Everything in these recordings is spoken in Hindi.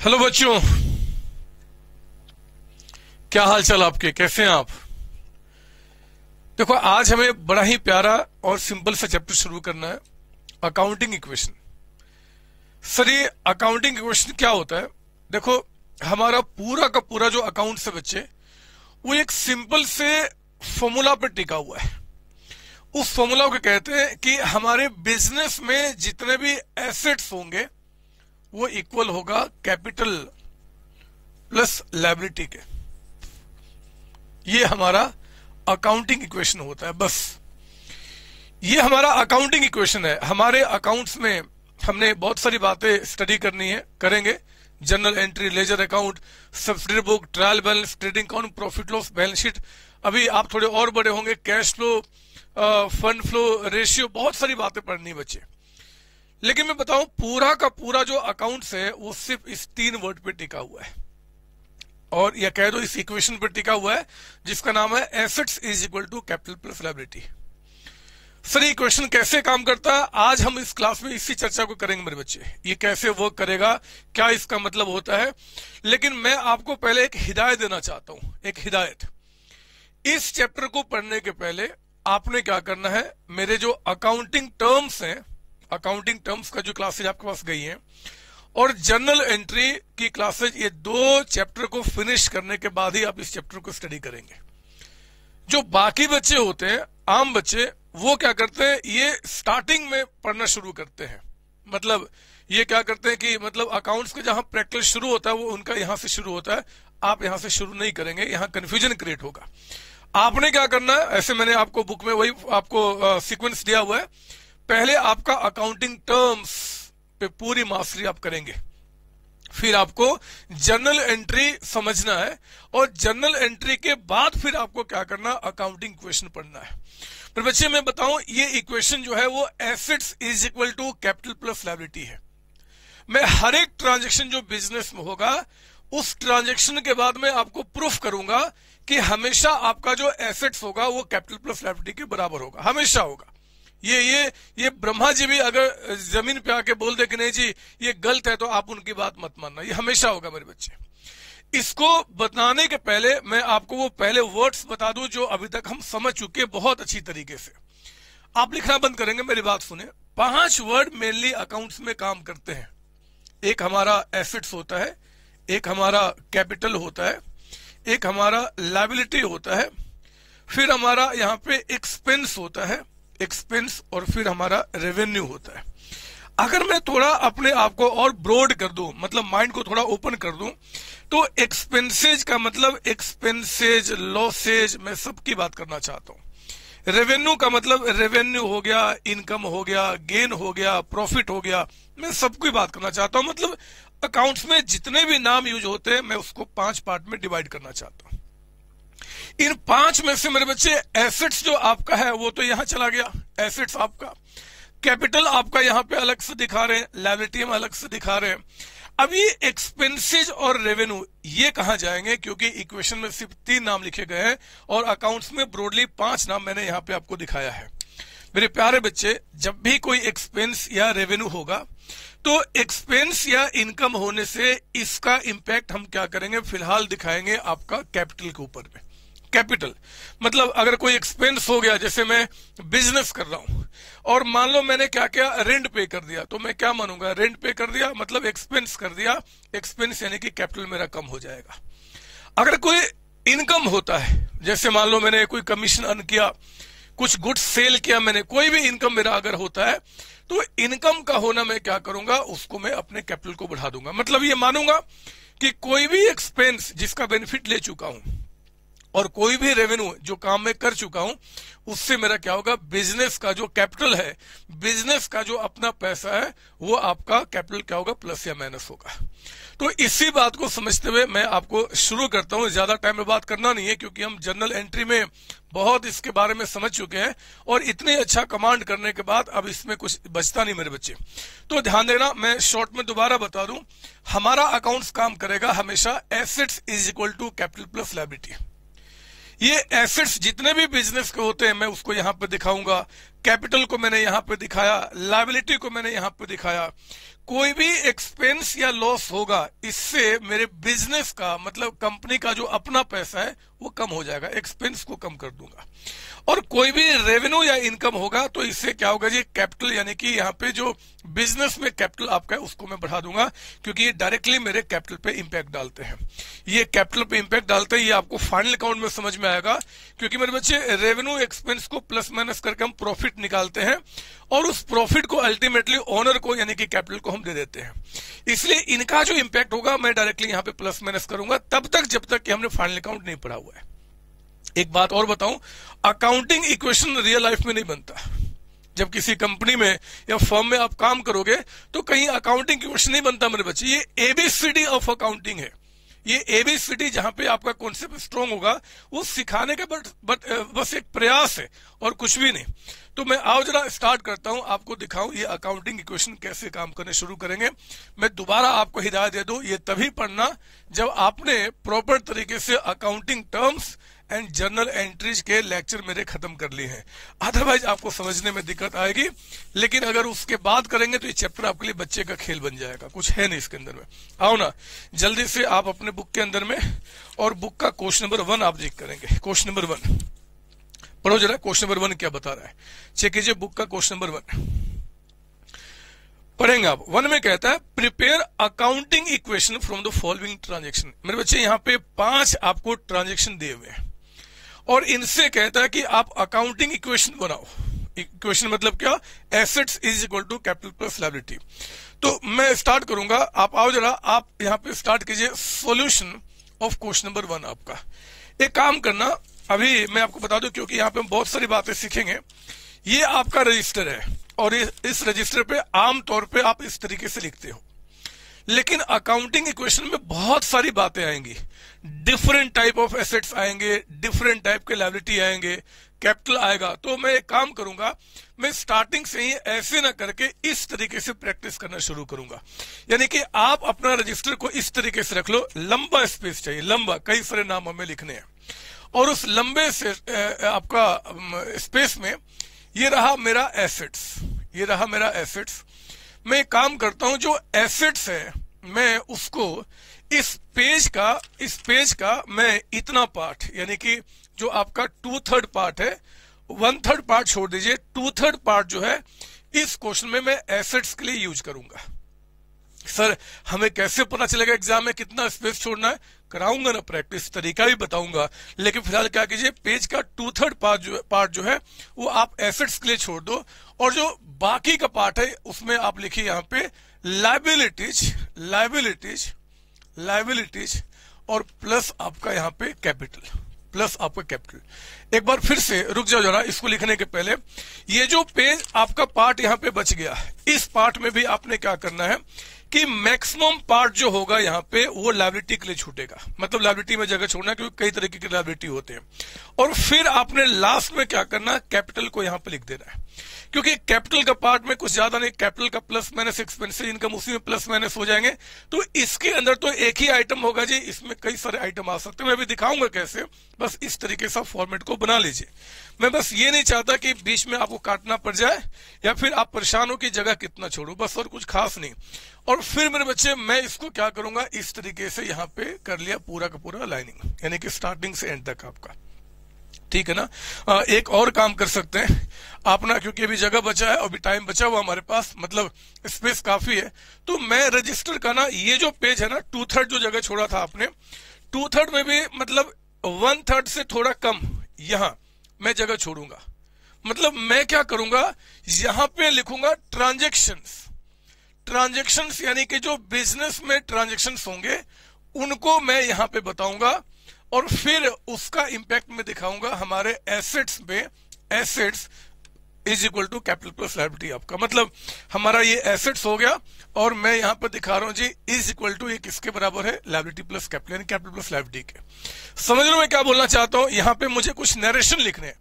हेलो बच्चों, क्या हाल चाल आपके? कैसे हैं आप? देखो, आज हमें बड़ा ही प्यारा और सिंपल सा चैप्टर शुरू करना है अकाउंटिंग इक्वेशन सर ये अकाउंटिंग इक्वेशन क्या होता है? देखो, हमारा पूरा का पूरा जो अकाउंट है बच्चे, वो एक सिंपल से फॉर्मूला पर टिका हुआ है। उस फॉर्मूला को कहते हैं कि हमारे बिज़नेस में जितने भी एसेट्स होंगे, वो इक्वल होगा कैपिटल प्लस लाइबिलिटी के। ये हमारा अकाउंटिंग इक्वेशन होता है, बस। ये हमारा अकाउंटिंग इक्वेशन है। हमारे अकाउंट्स में हमने बहुत सारी बातें स्टडी करनी है, करेंगे। Journal entry ledger account subsidiary book trial balance trading account profit loss balance sheet अभी आप थोड़े और बड़े होंगे cash flow fund flow ratio बहुत सारी बातें पढ़नी बच्चे। लेकिन मैं बताऊँ, पूरा का पूरा जो अकाउंट्स है, वो सिर्फ़ इस तीन वर्ड पे टिका हुआ है। और या कह दो इस इक्वेशन पर टिका हुआ है, जिसका नाम है assets is equal to capital plus liability sir ये क्वेश्चन कैसे काम करता? है आज हम इस क्लास में इसी चर्चा को करेंगे मेरे बच्चे। ये कैसे वर्क करेगा? क्या इसका मतलब होता है? लेकिन मैं आपको पहले एक हिदायत देना चाहता हूँ। एक हिदायत। इस चैप्टर को पढ़ने के पहले आपने क्या करना है? मेरे जो अकाउंटिंग टर्म्स हैं अकाउंटिंग टर्म्स का जो क्लासेज आपके पास गई है, और जर्नल एंट्री की क्लासेज ये दो चैप्टर को फिनिश करने के बाद ही आप इस चैप्टर को स्टडी करेंगे। जो बाकी बच्चे होते हैं, आम बच्चे वो क्या करते हैं? ये स्टार्टिंग में पढ़ना शुरू करते हैं। मतलब ये क्या करते हैं कि मतलब अकाउंट्स का जहाँ प्रैक्टिस शुरू होता है, वो उनका यहाँ से शुरू होता है। आप यहाँ से शुरू नहीं करेंगे, यहाँ कंफ्यूजन क्रिएट होगा। आपने क्या करना है? ऐसे मैंने आपको बुक में वही आपको सीक्वेंस दिया हुआ है। पहले आपका अकाउंटिंग टर्म्स पे पूरी मास्टरी आप करेंगे। फिर आपको जर्नल एंट्री समझना है और जर्नल एंट्री के बाद फिर आपको क्या करना अकाउंटिंग क्वेश्चन पढ़ना है। पर बच्चे, मैं बताऊँ, ये इक्वेशन जो है वो assets is equal to capital plus liability है। मैं हर एक ट्रांजेक्शन जो बिज़नेस में होगा, उस ट्रांजेक्शन के बाद में आपको प्रूफ करूँगा कि हमेशा आपका जो एसेट्स होगा वो कैपिटल प्लस लाइबिलिटी के बराबर होगा। हमेशा होगा। ये ये ये ब्रह्मा जी भी अगर ज़मीन पे आके बोल दे कि नहीं जी, ये गलत है तो आप उनकी बात मत मानना। ये हमेशा होगा मेरे बच्चे। इसको बताने के पहले मैं आपको वो पहले वर्ड्स बता दूँ जो अभी तक हम समझ चुके बहुत अच्छी तरीके से। आप लिखना बंद करेंगे, मेरी बात सुने। पाँच वर्ड मेनली अकाउंट्स में काम करते हैं। एक हमारा एसेट्स होता है, एक हमारा कैपिटल होता है, एक हमारा लाइबिलिटी होता है, फिर हमारा यहाँ पे एक्सपेंस होता है एक्सपेंस और फिर हमारा रेवेन्यू होता है। अगर मैं थोड़ा अपने आप को और ब्रॉड कर दूँ मतलब माइंड को थोड़ा ओपन कर दूँ तो एक्सपेंसेज का मतलब एक्सपेंसेज लॉसेज मैं सबकी बात करना चाहता हूँ। रेवेन्यू का मतलब रेवेन्यू हो गया इनकम हो गया गेन हो गया प्रॉफिट हो गया, मैं सबकी बात करना चाहता हूँ। मतलब अकाउंट्स में जितने भी नाम यूज़ होते हैं, मैं उसको पाँच पार्ट में डिवाइड करना चाहता हूँ। इन पाँच में से मेरे बच्चे एसेट्स जो आपका है, वो तो यहाँ चला गया। एसेट्स आपका। कैपिटल आपका यहाँ पे अलग से दिखा रहे हैं लाइबिलिटी में अलग से दिखा रहे हैं। अब ये एक्सपेंसेज और रेवेन्यू ये कहा जाएँगे? क्योंकि इक्वेशन में सिर्फ़ तीन नाम लिखे गए हैं और अकाउंट्स में ब्रॉडली पाँच नाम मैंने यहाँ पे आपको दिखाया है। मेरे प्यारे बच्चे, जब भी कोई एक्सपेंस या रेवेन्यू होगा तो एक्सपेंस या इनकम होने से इसका इम्पैक्ट हम क्या करेंगे? फ़िलहाल दिखाएँगे आपका कैपिटल के ऊपर में कैपिटल। मतलब अगर कोई एक्सपेंस हो गया, जैसे मैं बिज़नेस कर रहा हूँ, और मान लो मैंने क्या क्या? रेंट पे कर दिया। तो मैं क्या मानूँगा? रेंट पे कर दिया मतलब एक्सपेंस कर दिया। एक्सपेंस यानी कि कैपिटल मेरा कम हो जाएगा। अगर कोई इनकम होता है, जैसे मान लो मैंने कोई कमीशन अर्न किया, कुछ गुड्स सेल किया मैंने, कोई भी इनकम मेरा अगर होता है तो इनकम का होना मैं क्या करूँगा? उसको मैं अपने कैपिटल को बढ़ा दूँगा। मतलब ये मानूँगा कि कोई भी एक्सपेंस जिसका बेनिफिट ले चुका हूँ और कोई भी रेवेन्यू जो काम मैं कर चुका हूँ, उससे मेरा क्या होगा? बिज़नेस का जो कैपिटल है बिज़नेस का जो अपना पैसा है, वो आपका कैपिटल क्या होगा? प्लस या माइनस होगा। तो इसी बात को समझते हुए मैं आपको शुरू करता हूँ। ज़्यादा टाइम में बात करना नहीं है, क्योंकि हम जर्नल एंट्री में बहुत इसके बारे में समझ चुके हैं और इतने अच्छा कमांड करने के बाद अब इसमें कुछ बचता नहीं मेरे बच्चे। तो ध्यान देना, मैं शॉर्ट में दोबारा बता दूँ, हमारा अकाउंट्स काम करेगा हमेशा assets is equal to capital plus liability ये एसेट्स जितने भी बिज़नेस के होते हैं, मैं उसको यहाँ पे दिखाऊँगा। कैपिटल को मैंने यहाँ पे दिखाया लाइबिलिटी को मैंने यहाँ पे दिखाया। कोई भी एक्सपेंस या लॉस होगा, इससे मेरे बिज़नेस का मतलब कंपनी का जो अपना पैसा है, वो कम हो जाएगा। एक्सपेंस को कम कर दूँगा। और कोई भी रेवेन्यू या इनकम होगा तो इससे क्या होगा जी? कैपिटल यानी कि यहाँ पे जो बिज़नेस में कैपिटल आपका है, उसको मैं बढ़ा दूँगा, क्योंकि ये डायरेक्टली मेरे कैपिटल पे इम्पैक्ट डालते हैं। ये कैपिटल पे इम्पैक्ट डालते हैं, ये आपको फाइनल अकाउंट में समझ में आएगा, क्योंकि मेरे बच्चे रेवेन्यू एक्सपेंस को प्लस माइनस करके हम प्रॉफिट निकालते हैं, और उस प्रॉफिट को अल्टीमेटली ओनर को यानी कि कैपिटल को हम दे देते हैं। इसलिए इनका जो इंपैक्ट होगा, मैं डायरेक्टली यहाँ पे प्लस माइनस करूँगा, तब तक जब तक कि हमने फाइनल अकाउंट नहीं पढ़ा हुआ है। एक बात और बताऊँ अकाउंटिंग इक्वेशन रियल लाइफ में नहीं बनता। जब किसी कंपनी में या फर्म में आप काम करोगे तो कहीं अकाउंटिंग इक्वेशन नहीं बनता मेरे बच्चे। ये एबीसीडी ऑफ़ अकाउंटिंग है। ये एबीसीडी जहाँ पे आपका कॉन्सेप्ट स्ट्रांग होगा, वो सिखाने का बट बट बस एक प्रयास है और कुछ भी नहीं। तो मैं आओ जरा स्टार्ट करता हूँ, आपको दिखाऊँ ये अकाउंटिंग इक्वेशन कैसे काम करने शुरू करेंगे। मैं दोबारा आपको हिदायत दे दूँ, ये तभी पढ़ना जब आपने प्रॉपर तरीके से accounting terms and journal entries के लेक्चर मेरे खत्म कर लिए हैं। अदरवाइज़ आपको समझने में दिक्कत आएगी, लेकिन अगर उसके बाद करेंगे तो ये चैप्टर आपके लिए बच्चे का खेल बन जाएगा। कुछ है नहीं इसके अंदर में। आओ ना, जल्दी से आप अपने बुक के अंदर में, और बुक का क्वेश्चन नंबर वन आप देख करेंगे। क्वेश्चन नंबर वन पढ़ो जरा क्वेश्चन नंबर वन क्या बता रहा है। चेक कीजिए बुक का क्वेश्चन नंबर वन पढ़ेंगे आप। वन में कहता है prepare accounting equation from the following transaction मेरे बच्चे, यहाँ पे पाँच आपको ट्रांजेक्शन दिए हुए हैं। और इनसे कहता है कि आप अकाउंटिंग इक्वेशन बनाओ। इक्वेशन मतलब क्या? Assets is equal to capital plus liability तो मैं स्टार्ट करूँगा। आप आओ जरा, आप यहाँ पे स्टार्ट कीजिए solution of question number one आपका। एक काम करना, अभी मैं आपको बता दूँ, क्योंकि यहाँ पे हम बहुत सारी बातें सीखेंगे। ये आपका रजिस्टर है, और इस रजिस्टर पे आमतौर पे आप इस तरीके से लिखते हो। लेकिन अकाउंटिंग इक्वेशन में बहुत सारी बातें आएँगी। डिफरेंट टाइप ऑफ़ एसेट्स आएँगे डिफरेंट टाइप के लाइबिलिटी आएँगे कैपिटल आएगा। तो मैं एक काम करूँगा, मैं स्टार्टिंग से ही ऐसे ना करके इस तरीके से प्रैक्टिस करना शुरू करूँगा। यानी कि आप अपना रजिस्टर को इस तरीके से रख लो, लंबा स्पेस चाहिए, लंबा, कई सारे नाम हमें लिखने हैं। और उस लंबे से आपका स्पेस में ये रहा मेरा एसेट्स ये रहा मेरा एसेट्स मैं काम करता हूँ, जो एसेट्स है, मैं उसको इस पेज का, इस पेज का मैं इतना पार्ट यानी कि जो आपका टू थर्ड पार्ट है वन थर्ड पार्ट छोड़ दीजिए टू थर्ड पार्ट जो है, इस क्वेश्चन में मैं एसेट्स के लिए यूज़ करूँगा। सर हमें कैसे पता चलेगा एग्ज़ाम में कितना स्पेस छोड़ना है? कराऊँगा ना प्रैक्टिस तरीका भी बताऊँगा। लेकिन फ़िलहाल क्या कीजिए पेज का टू थर्ड पार्ट जो है, वो आप एसेट्स के लिए छोड़ दो और जो बाकी का पार्ट है, उसमें आप लिखिए यहाँ पे लाइबिलिटीज लाइबिलिटीज लाइबिलिटीज और प्लस आपका यहाँ पे कैपिटल प्लस आपका कैपिटल एक बार फिर से, रुक जाओ जरा, इसको लिखने के पहले. ये जो पेज आपका पार्ट यहाँ पे बच गया इस पार्ट में भी आपने क्या करना है कि मैक्सिमम पार्ट जो होगा यहाँ पे, वो लाइबिलिटी के लिए छूटेगा. मतलब लाइबिलिटी में जगह छोड़ना, क्योंकि कई तरीके के लाइबिलिटी होते हैं. और फिर आपने लास्ट में क्या करना कैपिटल को यहाँ पे लिख देना है. क्योंकि कैपिटल का पार्ट में कुछ ज़्यादा नहीं कैपिटल का प्लस माइनस एक्सपेंसिव इनकम उसी में प्लस माइनस हो जाएँगे। तो इसके अंदर तो एक ही आइटम होगा जी, इसमें कई सारे आइटम आ सकते हैं। मैं अभी दिखाऊँगा कैसे, बस इस तरीके से फॉर्मेट को बना लीजिए। मैं बस ये नहीं चाहता कि बीच में आपको काटना पड़ जाए, या फिर आप परेशान हो कि जगह कितना छोड़ो, बस और कुछ खास नहीं। और फिर मेरे बच्चे, मैं इसको क्या करूँगा, इस तरीके से यहाँ पे कर लिया पूरा का पूरा लाइनिंग यानी कि स्टार्टिंग से एंड तक आपका। ठीक है ना? एक और काम कर सकते हैं। आप ना क्योंकि अभी जगह बचा है, अभी टाइम बचा हुआ हमारे पास मतलब स्पेस काफ़ी है। तो मैं रजिस्टर का ना, ये जो पेज है ना टू थर्ड जो जगह छोड़ा था आपने टू थर्ड में भी मतलब वन थर्ड से थोड़ा कम यहाँ मैं जगह छोड़ूँगा। मतलब मैं क्या करूँगा? यहाँ पे लिखूँगा ट्रांजेक्शन ट्रांजेक्शन यानी कि जो बिज़नेस में ट्रांजेक्शन होंगे, उनको मैं यहाँ पे बताऊँगा। और फिर उसका इंपैक्ट मैं दिखाऊँगा हमारे एसेट्स में assets is equal to capital plus liability आपका। मतलब हमारा ये एसेट्स हो गया और मैं यहाँ पर दिखा रहा हूँ जी इज़ इक्वल टू ये किसके बराबर है? लाइबिलिटी प्लस कैपिटल यानी कैपिटल प्लस लाइबिलिटी के। समझ लो मैं क्या बोलना चाहता हूँ? यहाँ पे मुझे कुछ नरेशन लिखने हैं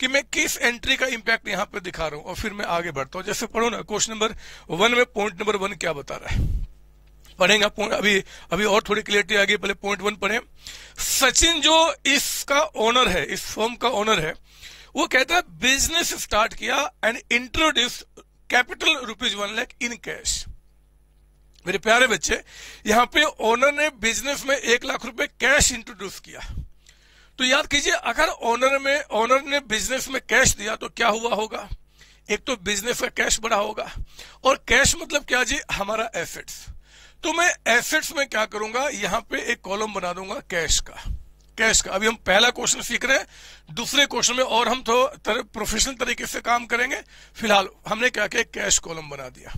कि मैं किस एंट्री का इंपैक्ट यहाँ पे दिखा रहा हूँ। और फिर मैं आगे बढ़ता हूँ। जैसे पढ़ो ना क्वेश्चन नंबर वन में पॉइंट नंबर वन क्या बता रहा है? पढ़ेंगे अभी अभी और थोड़ी क्लियरिटी आ गई पहले पॉइंट वन पढ़े। सचिन जो इसका ओनर है, इस फर्म का ओनर है, वो कहता है बिज़नेस स्टार्ट किया and introduce capital rupees one lakh in cash मेरे प्यारे बच्चे, यहाँ पे ओनर ने बिज़नेस में एक लाख रुपए कैश इंट्रोड्यूस किया। तो याद कीजिए, अगर ओनर में ओनर ने बिज़नेस में कैश दिया तो क्या हुआ होगा? एक तो बिज़नेस का कैश बड़ा होगा। और कैश मतलब क्या जी? हमारा एसेट्स तो मैं एसेट्स में क्या करूँगा? यहाँ पे एक कॉलम बना दूँगा कैश का। कैश का। अभी हम पहला क्वेश्चन सीख रहे हैं दूसरे क्वेश्चन में और हम तो तर, प्रोफेशनल तरीके से काम करेंगे। फ़िलहाल हमने क्या किया? कैश कॉलम बना दिया।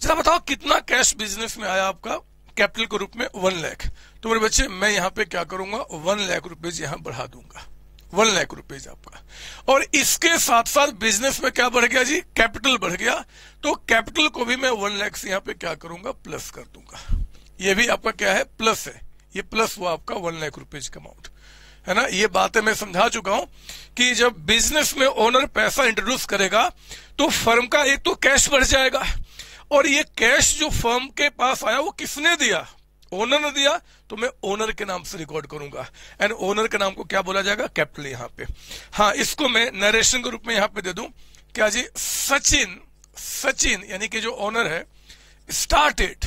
जरा बताओ कितना कैश बिज़नेस में आया आपका कैपिटल के रूप में? वन लैख तो मेरे बच्चे मैं यहाँ पे क्या करूँगा? वन लाख रुपीज़ यहाँ बढ़ा दूँगा। वन लाख रुपीज़ आपका और इसके साथ साथ बिज़नेस में क्या बढ़ गया जी? कैपिटल बढ़ गया। तो कैपिटल को भी मैं वन लैख से यहाँ पे क्या करूँगा? प्लस कर दूँगा। ये भी आपका क्या है? प्लस है। ये प्लस हुआ आपका वन लाख रुपीज़ का अमाउंट है ना? ये बातें मैं समझा चुका हूँ कि जब बिज़नेस में ओनर पैसा इंट्रोड्यूस करेगा तो फर्म का एक तो कैश बढ़ जाएगा। और ये कैश जो फर्म के पास आया, वो किसने दिया? ओनर ने दिया। तो मैं ओनर के नाम से रिकॉर्ड करूँगा। एंड ओनर के नाम को क्या बोला जाएगा? कैपिटल यहाँ पे। हाँ इसको मैं नरेशन के रूप में यहाँ पे दे दू। क्या जी? सचिन सचिन यानी कि जो ओनर है started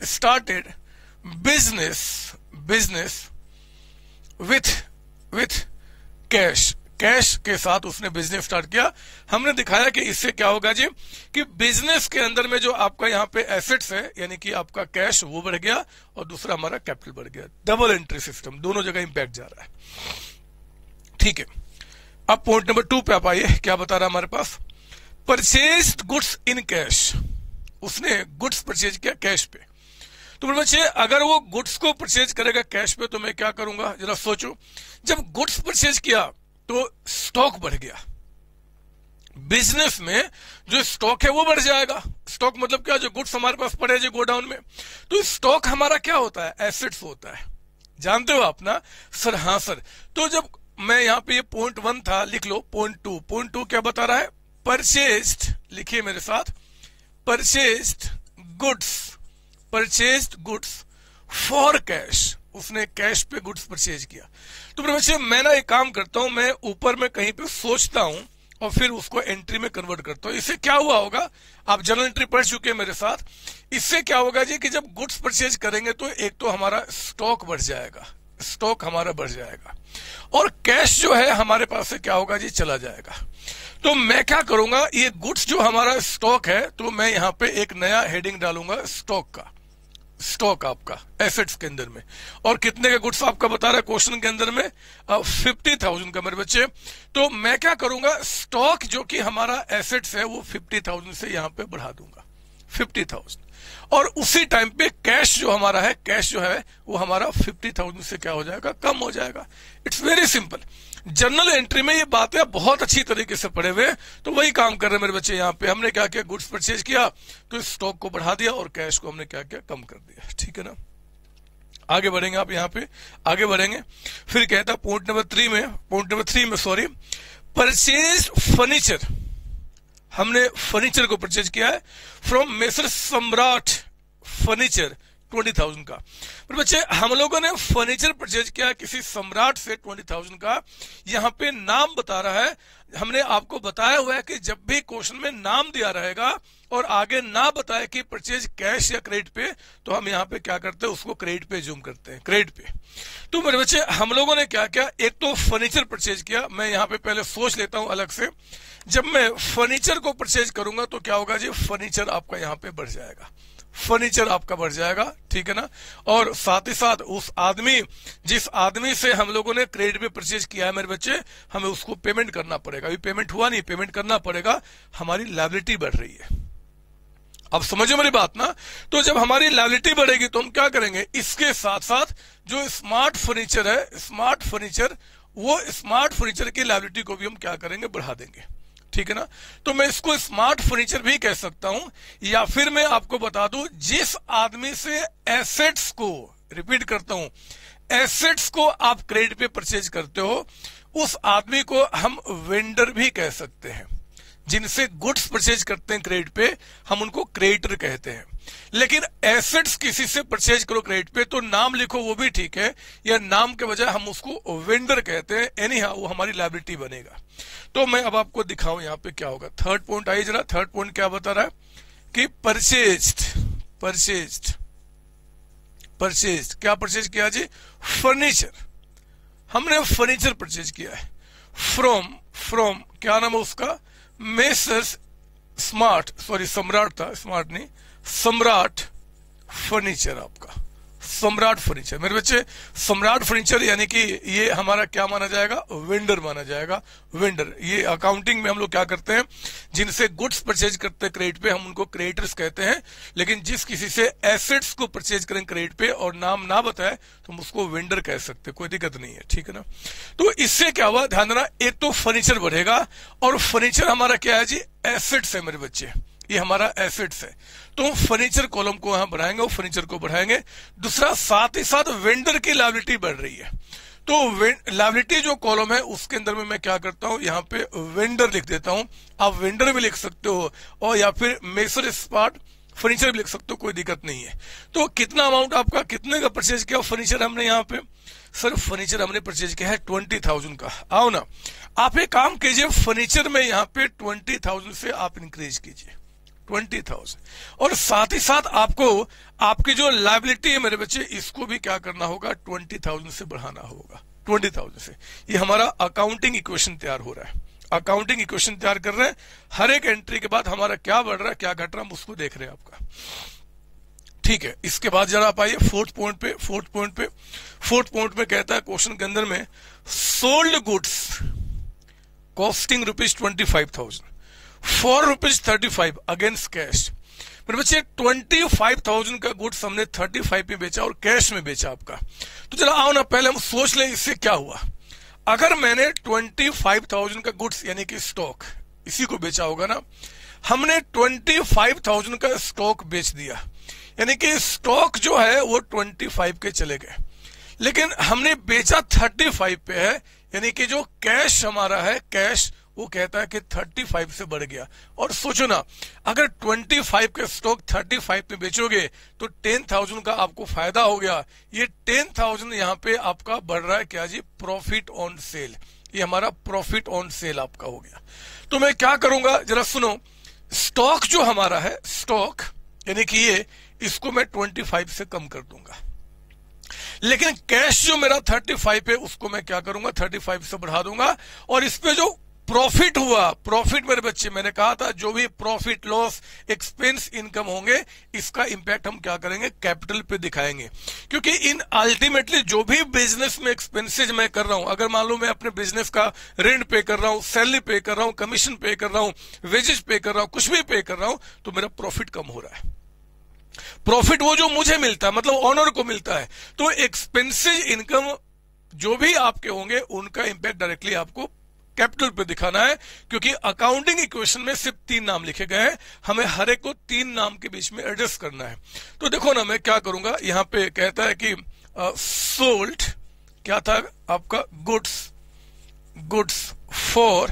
started business business with with cash cash के साथ उसने बिज़नेस स्टार्ट किया। हमने दिखाया कि इससे क्या होगा जी, कि बिज़नेस के अंदर में जो आपका यहाँ पे एसेट्स है, यानी कि आपका कैश वो बढ़ गया और दूसरा हमारा कैपिटल बढ़ गया। डबल एंट्री सिस्टम दोनों जगह इंपैक्ट जा रहा है। ठीक है। अब पॉइंट नंबर टू पे आप आइए, क्या बता रहा हमारे पास? परचेज गुड्स इन कैश उसने गुड्स परचेज किया कैश पे। तो मेरे बच्चे, अगर वो गुड्स को परचेज करेगा कैश पे तो मैं क्या करूँगा? जरा सोचो। जब गुड्स परचेज किया तो स्टॉक बढ़ गया। बिज़नेस में जो स्टॉक है वो बढ़ जाएगा। स्टॉक मतलब क्या? जो गुड्स हमारे पास पड़े जो गोडाउन में। तो स्टॉक हमारा क्या होता है? एसेट्स होता है। जानते हो आप ना? सर हाँ सर तो जब मैं यहाँ पे ये पॉइंट वन था, लिख लो पॉइंट टू पॉइंट टू क्या बता रहा है? परचेस्ड लिखिए मेरे साथ। Purchased goods purchase goods for cash उसने कैश पे गुड्स परचेज किया। तो बच्चे मैं ना एक काम करता हूँ, मैं ऊपर में कहीं पे सोचता हूँ और फिर उसको एंट्री में कन्वर्ट करता हूँ। इससे क्या हुआ होगा? आप जनरल एंट्री पढ़ चुके हैं मेरे साथ। इससे क्या होगा जी कि जब गुड्स परचेज करेंगे तो एक तो हमारा स्टॉक बढ़ जाएगा। स्टॉक हमारा बढ़ जाएगा। और कैश जो है हमारे पास से क्या होगा जी? चला जाएगा। तो मैं क्या करूँगा? ये गुड्स जो हमारा स्टॉक है तो मैं यहाँ पे एक नया हेडिंग डालूँगा स्टॉक का। स्टॉक आपका, एसेट्स के अंदर में। और कितने का गुड्स आपका बता रहा है क्वेश्चन के अंदर में? फिफ्टी थाउज़ेंड का मेरे बच्चे। तो मैं क्या करूँगा? स्टॉक जो कि हमारा एसेट्स है, वो फिफ्टी थाउज़ेंड से यहाँ पे बढ़ा दूँगा। Fifty thousand. और उसी टाइम पे कैश जो हमारा है, कैश जो है, वो हमारा फिफ्टी थाउज़ेंड से क्या हो जाएगा? कम हो जाएगा। It's very simple journal entry में ये बातें बहुत अच्छी तरीके से पढ़े हुए तो वही काम कर रहे मेरे बच्चे यहाँ पे। हमने क्या किया? गुड्स परचेज किया तो स्टॉक को बढ़ा दिया और कैश को हमने क्या किया? कम कर दिया। ठीक है ना? आगे बढ़ेंगे आप यहाँ पे। आगे बढ़ेंगे। फिर कहता पॉइंट नंबर थ्री में पॉइंट नंबर थ्री में सॉरी परचेज फर्नीचर हमने फर्नीचर को परचेज किया है। From Messrs Samrat furniture twenty thousand का। पर बच्चे, हम लोगों ने फर्नीचर परचेज किया किसी सम्राट से ट्वेंटी थाउज़ेंड का। यहाँ पे नाम बता रहा है, हमने आपको बताया हुआ है कि जब भी क्वेश्चन में नाम दिया रहेगा और आगे ना बताए कि परचेज कैश या क्रेडिट पे तो हम यहाँ पे क्या करते हैं, उसको क्रेडिट पे जूम करते हैं क्रेडिट पे। तो मेरे बच्चे, हम लोगों ने क्या किया, एक तो फर्नीचर परचेज किया। मैं यहाँ पे पहले सोच लेता हूँ अलग से। जब मैं फर्नीचर को परचेज करूँगा तो क्या होगा जी फर्नीचर आपका यहाँ पे बढ़ जाएगा। फर्नीचर आपका बढ़ जाएगा, ठीक है ना? और साथ ही साथ उस आदमी, जिस आदमी से हम लोगों ने क्रेडिट पे परचेज किया है मेरे बच्चे, हमें उसको पेमेंट करना पड़ेगा। अभी पेमेंट हुआ नहीं पेमेंट करना पड़ेगा। हमारी लाइबिलिटी बढ़ रही है। अब समझो मेरी बात ना? तो जब हमारी लाइबिलिटी बढ़ेगी तो हम क्या करेंगे? इसके साथ साथ जो स्मार्ट फर्नीचर है स्मार्ट फर्नीचर वो स्मार्ट फर्नीचर की लाइबिलिटी को भी हम क्या करेंगे? बढ़ा देंगे। ठीक है ना? तो मैं इसको स्मार्ट फर्नीचर भी कह सकता हूँ, या फिर मैं आपको बता दू, जिस आदमी से एसेट्स को रिपीट करता हूँ एसेट्स को आप क्रेडिट पे परचेज करते हो, उस आदमी को हम वेंडर भी कह सकते हैं। जिनसे गुड्स परचेज करते हैं क्रेडिट पे, हम उनको क्रेडिटर कहते हैं। लेकिन एसेट्स किसी से परचेज करो क्रेडिट पे तो नाम लिखो वो भी ठीक है, या नाम के बजाय हम उसको वेंडर कहते हैं एनी हा वो हमारी लाइबिलिटी बनेगा। तो मैं अब आपको दिखाऊँ यहाँ पे क्या होगा। थर्ड पॉइंट आई जरा थर्ड पॉइंट क्या बता रहा है? कि परचेज परचेज परचेज क्या परचेज किया जी? फर्नीचर हमने फर्नीचर परचेज किया है। फ्रॉम फ्रॉम क्या नाम है उसका? मेसर्स स्मार्ट सॉरी सम्राट था स्मार्ट नहीं। सम्राट फर्नीचर आपका। सम्राट फर्नीचर। मेरे बच्चे, सम्राट फर्नीचर यानी कि ये हमारा क्या माना जाएगा? वेंडर माना जाएगा। वेंडर। ये अकाउंटिंग में हम लोग क्या करते हैं? जिनसे गुड्स परचेज करते हैं क्रेडिट पे, हम उनको क्रेडिटर्स कहते हैं। लेकिन जिस किसी से एसेट्स को परचेज करें क्रेडिट पे और नाम ना बताए तो हम उसको वेंडर कह सकते कोई दिक्कत नहीं है, ठीक है ना? तो इससे क्या हुआ? ध्यान देना, एक तो फर्नीचर बढ़ेगा और फर्नीचर हमारा क्या है जी? एसेट्स है मेरे बच्चे। ये हमारा एसेट्स है। तो हम फर्नीचर कॉलम को यहाँ बढ़ाएँगे और फर्नीचर को बढ़ाएँगे। दूसरा, साथ ही साथ वेंडर की लाइबिलिटी बढ़ रही है। तो लाइबिलिटी जो कॉलम है, उसके अंदर में मैं क्या करता हूँ, यहाँ पे वेंडर लिख देता हूँ। आप वेंडर भी लिख सकते हो, और या फिर मेसर स्पार्ट फर्नीचर भी लिख सकते हो, कोई दिक्कत नहीं है। तो कितना अमाउंट आपका, कितने का परचेज किया फर्नीचर हमने यहाँ पे? सर फर्नीचर हमने परचेज किया है ट्वेंटी थाउज़ेंड का। आओ ना, आप एक काम कीजिए फर्नीचर में यहाँ पे ट्वेंटी थाउज़ेंड से आप इंक्रीज कीजिए। Twenty thousand. और साथ ही साथ आपको, आपकी जो लाइबिलिटी है मेरे बच्चे, इसको भी क्या करना होगा? ट्वेंटी थाउज़ेंड से बढ़ाना होगा। ट्वेंटी थाउज़ेंड से। ये हमारा अकाउंटिंग इक्वेशन तैयार हो रहा है। अकाउंटिंग इक्वेशन तैयार कर रहे हैं। हर एक एंट्री के बाद हमारा क्या बढ़ रहा है, क्या घट रहा है उसको देख रहे हैं आपका। ठीक है, इसके बाद जरा आप आइए फोर्थ पॉइंट पे फोर्थ पॉइंट पे। फोर्थ पॉइंट में कहता है क्वेश्चन के अंदर में sold goods costing rupees twenty five thousand for rupees thirty five against cash मेरे बच्चे ट्वेंटी फाइव थाउज़ेंड का गुड्स हमने थर्टी फाइव में बेचा और कैश में बेचा आपका। तो चलो आओ ना, पहले हम सोच ले इससे क्या हुआ। अगर मैंने ट्वेंटी फाइव थाउज़ेंड का गुड्स यानी कि स्टॉक इसी को बेचा होगा ना, हमने ट्वेंटी फाइव थाउज़ेंड का स्टॉक बेच दिया। यानी कि स्टॉक जो है, वो ट्वेंटी फाइव के चले गए। लेकिन हमने बेचा थर्टी फाइव पे है, यानी कि जो कैश हमारा है कैश वो कहता है कि 35 से बढ़ गया। और सोचो ना अगर 25 के स्टॉक 35 में बेचोगे तो 10,000 का आपको फ़ायदा हो गया। ये 10,000 यहाँ पे आपका बढ़ रहा है क्या जी? प्रॉफिट ऑन सेल ये हमारा प्रॉफिट ऑन सेल आपका हो गया। तो मैं क्या करूँगा? जरा सुनो। स्टॉक जो हमारा है स्टॉक यानी कि ये इसको मैं 25 से कम कर दूँगा। लेकिन कैश जो मेरा 35 है उसको मैं क्या करूँगा? 35 से बढ़ा दूँगा। और इस पे जो प्रॉफिट हुआ। प्रॉफिट मेरे बच्चे, मैंने कहा था, जो भी प्रॉफिट, लॉस, एक्सपेंस, इनकम होंगे, इसका इंपैक्ट हम क्या करेंगे? कैपिटल पे दिखाएँगे। क्योंकि इन अल्टीमेटली जो भी बिज़नेस में एक्सपेंसेज मैं कर रहा हूँ, अगर मान लो मैं अपने बिज़नेस का रेंट पे कर रहा हूँ सैलरी पे कर रहा हूँ कमीशन पे कर रहा हूँ वेजेस पे कर रहा हूँ, कुछ भी पे कर रहा हूँ तो मेरा प्रॉफिट कम हो रहा है। प्रॉफिट वो जो मुझे मिलता है मतलब ऑनर को मिलता है तो एक्सपेंसिव इनकम जो भी आपके होंगे, उनका इंपैक्ट डायरेक्टली आपको कैपिटल पे दिखाना है, क्योंकि अकाउंटिंग इक्वेशन में सिर्फ़ तीन नाम लिखे गए हैं। हमें हर एक को तीन नाम के बीच में एडजस्ट करना है। तो देखो ना, मैं क्या करूँगा? यहाँ पे कहता है कि सोल्ट क्या था आपका? गुड्स गुड्स फॉर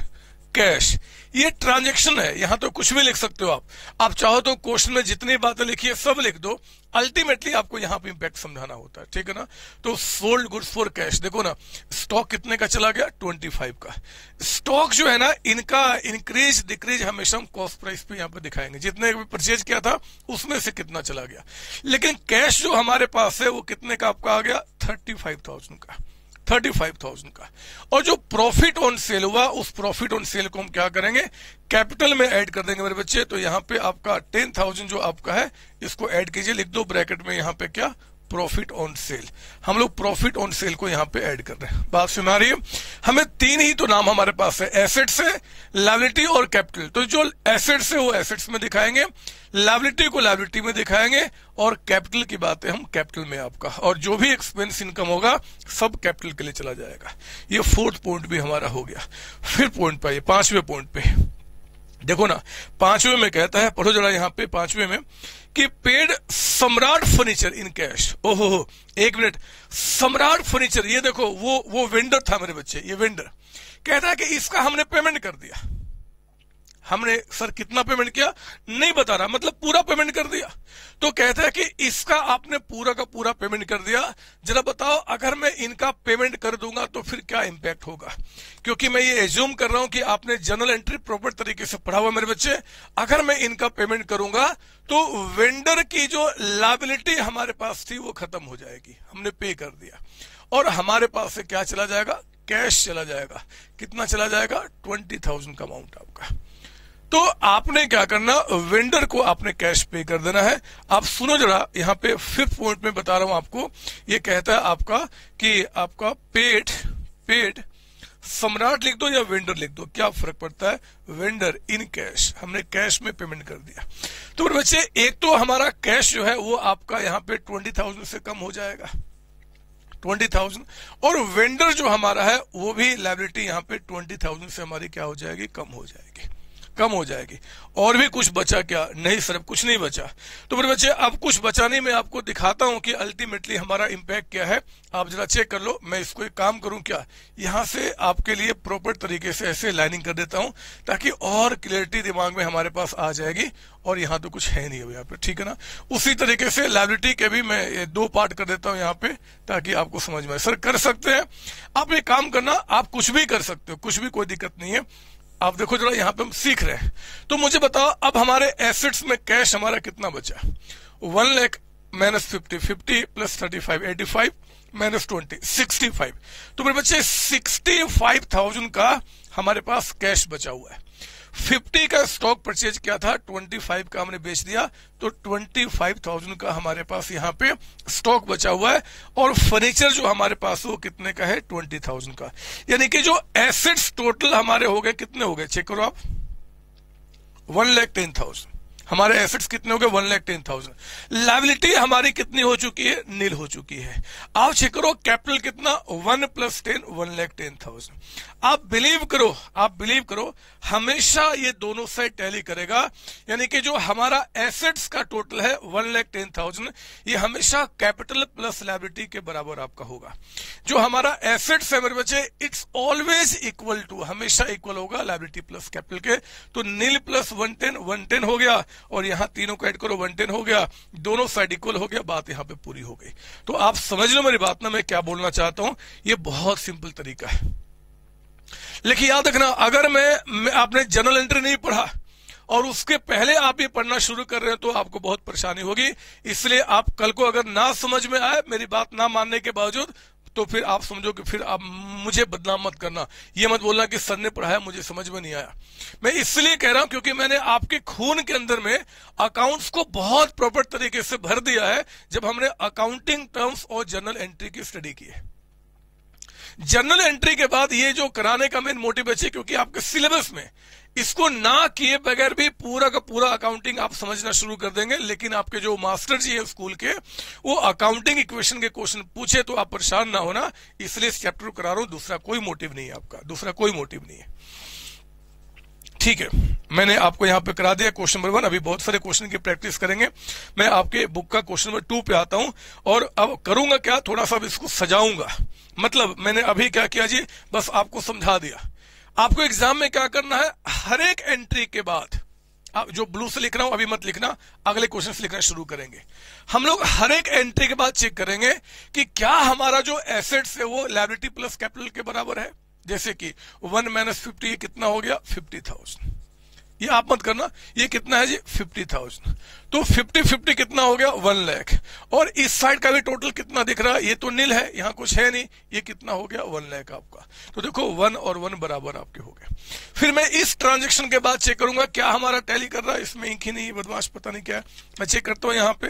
कैश ये ट्रांजेक्शन है, यहाँ तो कुछ भी लिख सकते हो आप। आप चाहो तो क्वेश्चन में जितनी बातें लिखी है, सब लिख दो। अल्टीमेटली आपको यहाँ पे इंपैक्ट समझाना होता है, ठीक है ना? तो सोल्ड गुड्स फॉर कैश देखो ना स्टॉक कितने का चला गया? 25 का। स्टॉक जो है ना, इनका इंक्रीज डिक्रीज हमेशा हम कॉस्ट प्राइस पे यहाँ पे दिखाएँगे। जितने भी परचेज किया था, उसमें से कितना चला गया। लेकिन कैश जो हमारे पास है, वो कितने का आपका आ गया? थर्टी का। थर्टी फाइव थाउज़ेंड का। और जो प्रॉफिट ऑन सेल हुआ, उस प्रॉफिट ऑन सेल को हम क्या करेंगे? कैपिटल में ऐड कर देंगे मेरे बच्चे। तो यहाँ पे आपका टेन थाउज़ेंड जो आपका है, इसको ऐड कीजिए। लिख दो ब्रैकेट में यहाँ पे क्या? प्रॉफिट ऑन सेल हम लोग प्रॉफिट ऑन सेल को यहाँ पे ऐड कर रहे हैं। बात सुना रही है? हमें तीन ही तो नाम हमारे पास है एसेट्स है लाइबिलिटी और कैपिटल तो जो एसेट्स है वो एसेट्स में दिखाएँगे लाइबिलिटी को लाइबिलिटी में दिखाएँगे और कैपिटल की बात है हम कैपिटल में आपका। और जो भी एक्सपेंस इनकम होगा, सब कैपिटल के लिए चला जाएगा। ये फोर्थ पॉइंट भी हमारा हो गया। फिर पॉइंट पे पाँचवें पॉइंट पे। देखो ना, पांचवे में कहता है, पढ़ो जरा यहाँ पे पांचवे में, कि पेड सम्राट फर्नीचर इन कैश। ओहो हो एक मिनट, सम्राट फर्नीचर, ये देखो, वो वो वेंडर था मेरे बच्चे, ये वेंडर। कहता है कि इसका हमने पेमेंट कर दिया। हमने सर कितना पेमेंट किया? नहीं बता रहा मतलब पूरा पेमेंट कर दिया। तो कहता है कि इसका आपने पूरा का पूरा पेमेंट कर दिया। जरा बताओ, अगर मैं इनका पेमेंट कर दूँगा तो फिर क्या इंपैक्ट होगा? क्योंकि मैं ये एज्यूम कर रहा हूँ कि आपने जनरल एंट्री प्रॉपर तरीके से पढ़ा हुआ मेरे बच्चे। अगर मैं इनका पेमेंट करूँगा तो वेंडर की जो लाइबिलिटी हमारे पास थी, वो खत्म हो जाएगी। हमने पे कर दिया। और हमारे पास से क्या चला जाएगा? कैश चला जाएगा। कितना चला जाएगा? ट्वेंटी थाउज़ेंड का अमाउंट आपका। तो आपने क्या करना वेंडर को आपने कैश पे कर देना है। आप सुनो जरा, यहाँ पे फिफ्थ पॉइंट में बता रहा हूँ आपको। ये कहता है आपका कि आपका पेट पेट सम्राट लिख दो या वेंडर लिख दो। क्या फ़र्क पड़ता है? वेंडर इन कैश हमने कैश में पेमेंट कर दिया। तो बच्चे, एक तो हमारा कैश जो है, वो आपका यहाँ पे ट्वेंटी थाउज़ेंड से कम हो जाएगा। ट्वेंटी थाउज़ेंड और वेंडर जो हमारा है, वो भी लाइबिलिटी यहाँ पे ट्वेंटी थाउज़ेंड से हमारी क्या हो जाएगी? कम हो जाएगी। कम हो जाएगी। और भी कुछ बचा क्या? नहीं सर कुछ नहीं बचा। तो मेरे बच्चे, अब कुछ बचाने में आपको दिखाता हूँ कि अल्टीमेटली हमारा इम्पैक्ट क्या है। आप जरा चेक कर लो, मैं इसको एक काम करूँ क्या? यहाँ से आपके लिए प्रॉपर तरीके से ऐसे लाइनिंग कर देता हूँ, ताकि और क्लियरिटी दिमाग में हमारे पास आ जाएगी, और यहाँ तो कुछ है नहीं यहाँ पे, ठीक है ना? उसी तरीके से लाइबिलिटी के भी मैं दो पार्ट कर देता हूँ यहाँ पे, ताकि आपको समझ में आए। सर, कर सकते हैं। आप एक काम करना, आप कुछ भी कर सकते हो, कुछ भी कोई दिक्कत नहीं है। आप देखो जरा यहाँ पे हम सीख रहे हैं। तो मुझे बताओ, अब हमारे एसेट्स में कैश हमारा कितना बचा? One lakh minus fifty fifty plus thirty five eighty five minus twenty sixty five तो मेरे बच्चे सिक्सटी फाइव थाउज़ेंड का हमारे पास कैश बचा हुआ है। 50 का स्टॉक परचेज किया था 25 का हमने बेच दिया तो 25,000 का हमारे पास यहाँ पे स्टॉक बचा हुआ है और फर्नीचर जो हमारे पास वो कितने का है? 20,000 का। यानी कि जो एसेट्स टोटल हमारे हो गए कितने हो गए? चेक करो आप। वन लैख टेन थाउज़ेंड हमारे एसेट्स कितने हो गए? One lakh ten thousand liability हमारी कितनी हो चुकी है? नील हो चुकी है। आप चेक करो कैपिटल कितना? One plus ten one lakh ten thousand आप बिलीव करो आप बिलीव करो हमेशा ये दोनों साइड टैली करेगा। यानी कि जो हमारा एसेट्स का टोटल है वन लैख टेन थाउज़ेंड ये हमेशा कैपिटल प्लस लाइबिलिटी के बराबर आपका होगा। जो हमारा एसेट्स है मेरे बच्चे इट्स ऑलवेज इक्वल टू हमेशा इक्वल होगा लाइबिलिटी प्लस कैपिटल के। तो nil plus one ten one ten हो गया, और यहाँ तीनों को एड करो वन टेन हो गया, दोनों साइड इक्वल हो गया, बात यहाँ पे पूरी हो गई। तो आप समझ लो मेरी बात ना, मैं क्या बोलना चाहता हूँ, ये बहुत सिंपल तरीका है। लेकिन याद रखना अगर मैं, मैं आपने जनरल एंट्री नहीं पढ़ा और उसके पहले आप ये पढ़ना शुरू कर रहे हैं तो आपको बहुत परेशानी होगी। इसलिए आप कल को अगर ना समझ में आए मेरी बात ना मानने के बावजूद तो फिर आप समझो कि फिर आप मुझे बदनाम मत करना। ये मत बोलना कि सर ने पढ़ाया मुझे समझ में नहीं आया। मैं इसलिए कह रहा हूँ क्योंकि मैंने आपके खून के अंदर में अकाउंट्स को बहुत प्रॉपर तरीके से भर दिया है जब हमने अकाउंटिंग टर्म्स और जर्नल एंट्री की स्टडी की है। जर्नल एंट्री के बाद ये जो कराने का मेन मोटिव है क्योंकि आपके सिलेबस में इसको ना किए बगैर भी पूरा का पूरा अकाउंटिंग आप समझना शुरू कर देंगे, लेकिन आपके जो मास्टर जी है स्कूल के, वो अकाउंटिंग इक्वेशन के क्वेश्चन पूछे तो आप परेशान ना होना, इसलिए इस चैप्टर करा रहा हूँ, दूसरा कोई मोटिव नहीं है आपका, दूसरा कोई मोटिव नहीं है। ठीक है, मैंने आपको यहाँ पे करा दिया क्वेश्चन नंबर वन अभी बहुत सारे क्वेश्चन की प्रैक्टिस करेंगे। मैं आपके बुक का क्वेश्चन नंबर टू पे आता हूँ, और अब करूँगा क्या, थोड़ा सा इसको सजाऊँगा। मतलब मैंने अभी क्या किया जी? बस आपको समझा दिया। आपको एग्ज़ाम में क्या करना है? हर एक एंट्री के बाद आप जो ब्लू से लिख रहा हूँ, अभी मत लिखना, अगले क्वेश्चन लिखना शुरू करेंगे। हम लोग हर एक एंट्री के बाद चेक करेंगे कि क्या हमारा जो एसेट्स है वो लाइबिलिटी प्लस कैपिटल के बराबर है। जैसे कि वन माइनस फिफ्टी कितना हो गया? फिफ्टी थाउज़ेंड ये आप मत करना, ये कितना है जी? फिफ्टी थाउज़ेंड तो फिफ्टी फिफ्टी कितना हो गया? वन लैख और इस साइड का भी टोटल कितना दिख रहा? है ये तो नील है, यहाँ कुछ है नहीं। ये कितना हो गया? वन लैख आपका। तो देखो वन और वन बराबर आपके हो गए। फिर मैं इस ट्रांजेक्शन के बाद चेक करूँगा, क्या हमारा टैली कर रहा है? इसमें इंक ही नहीं बदमाश पता नहीं क्या है। मैं चेक करता हूँ यहाँ पे।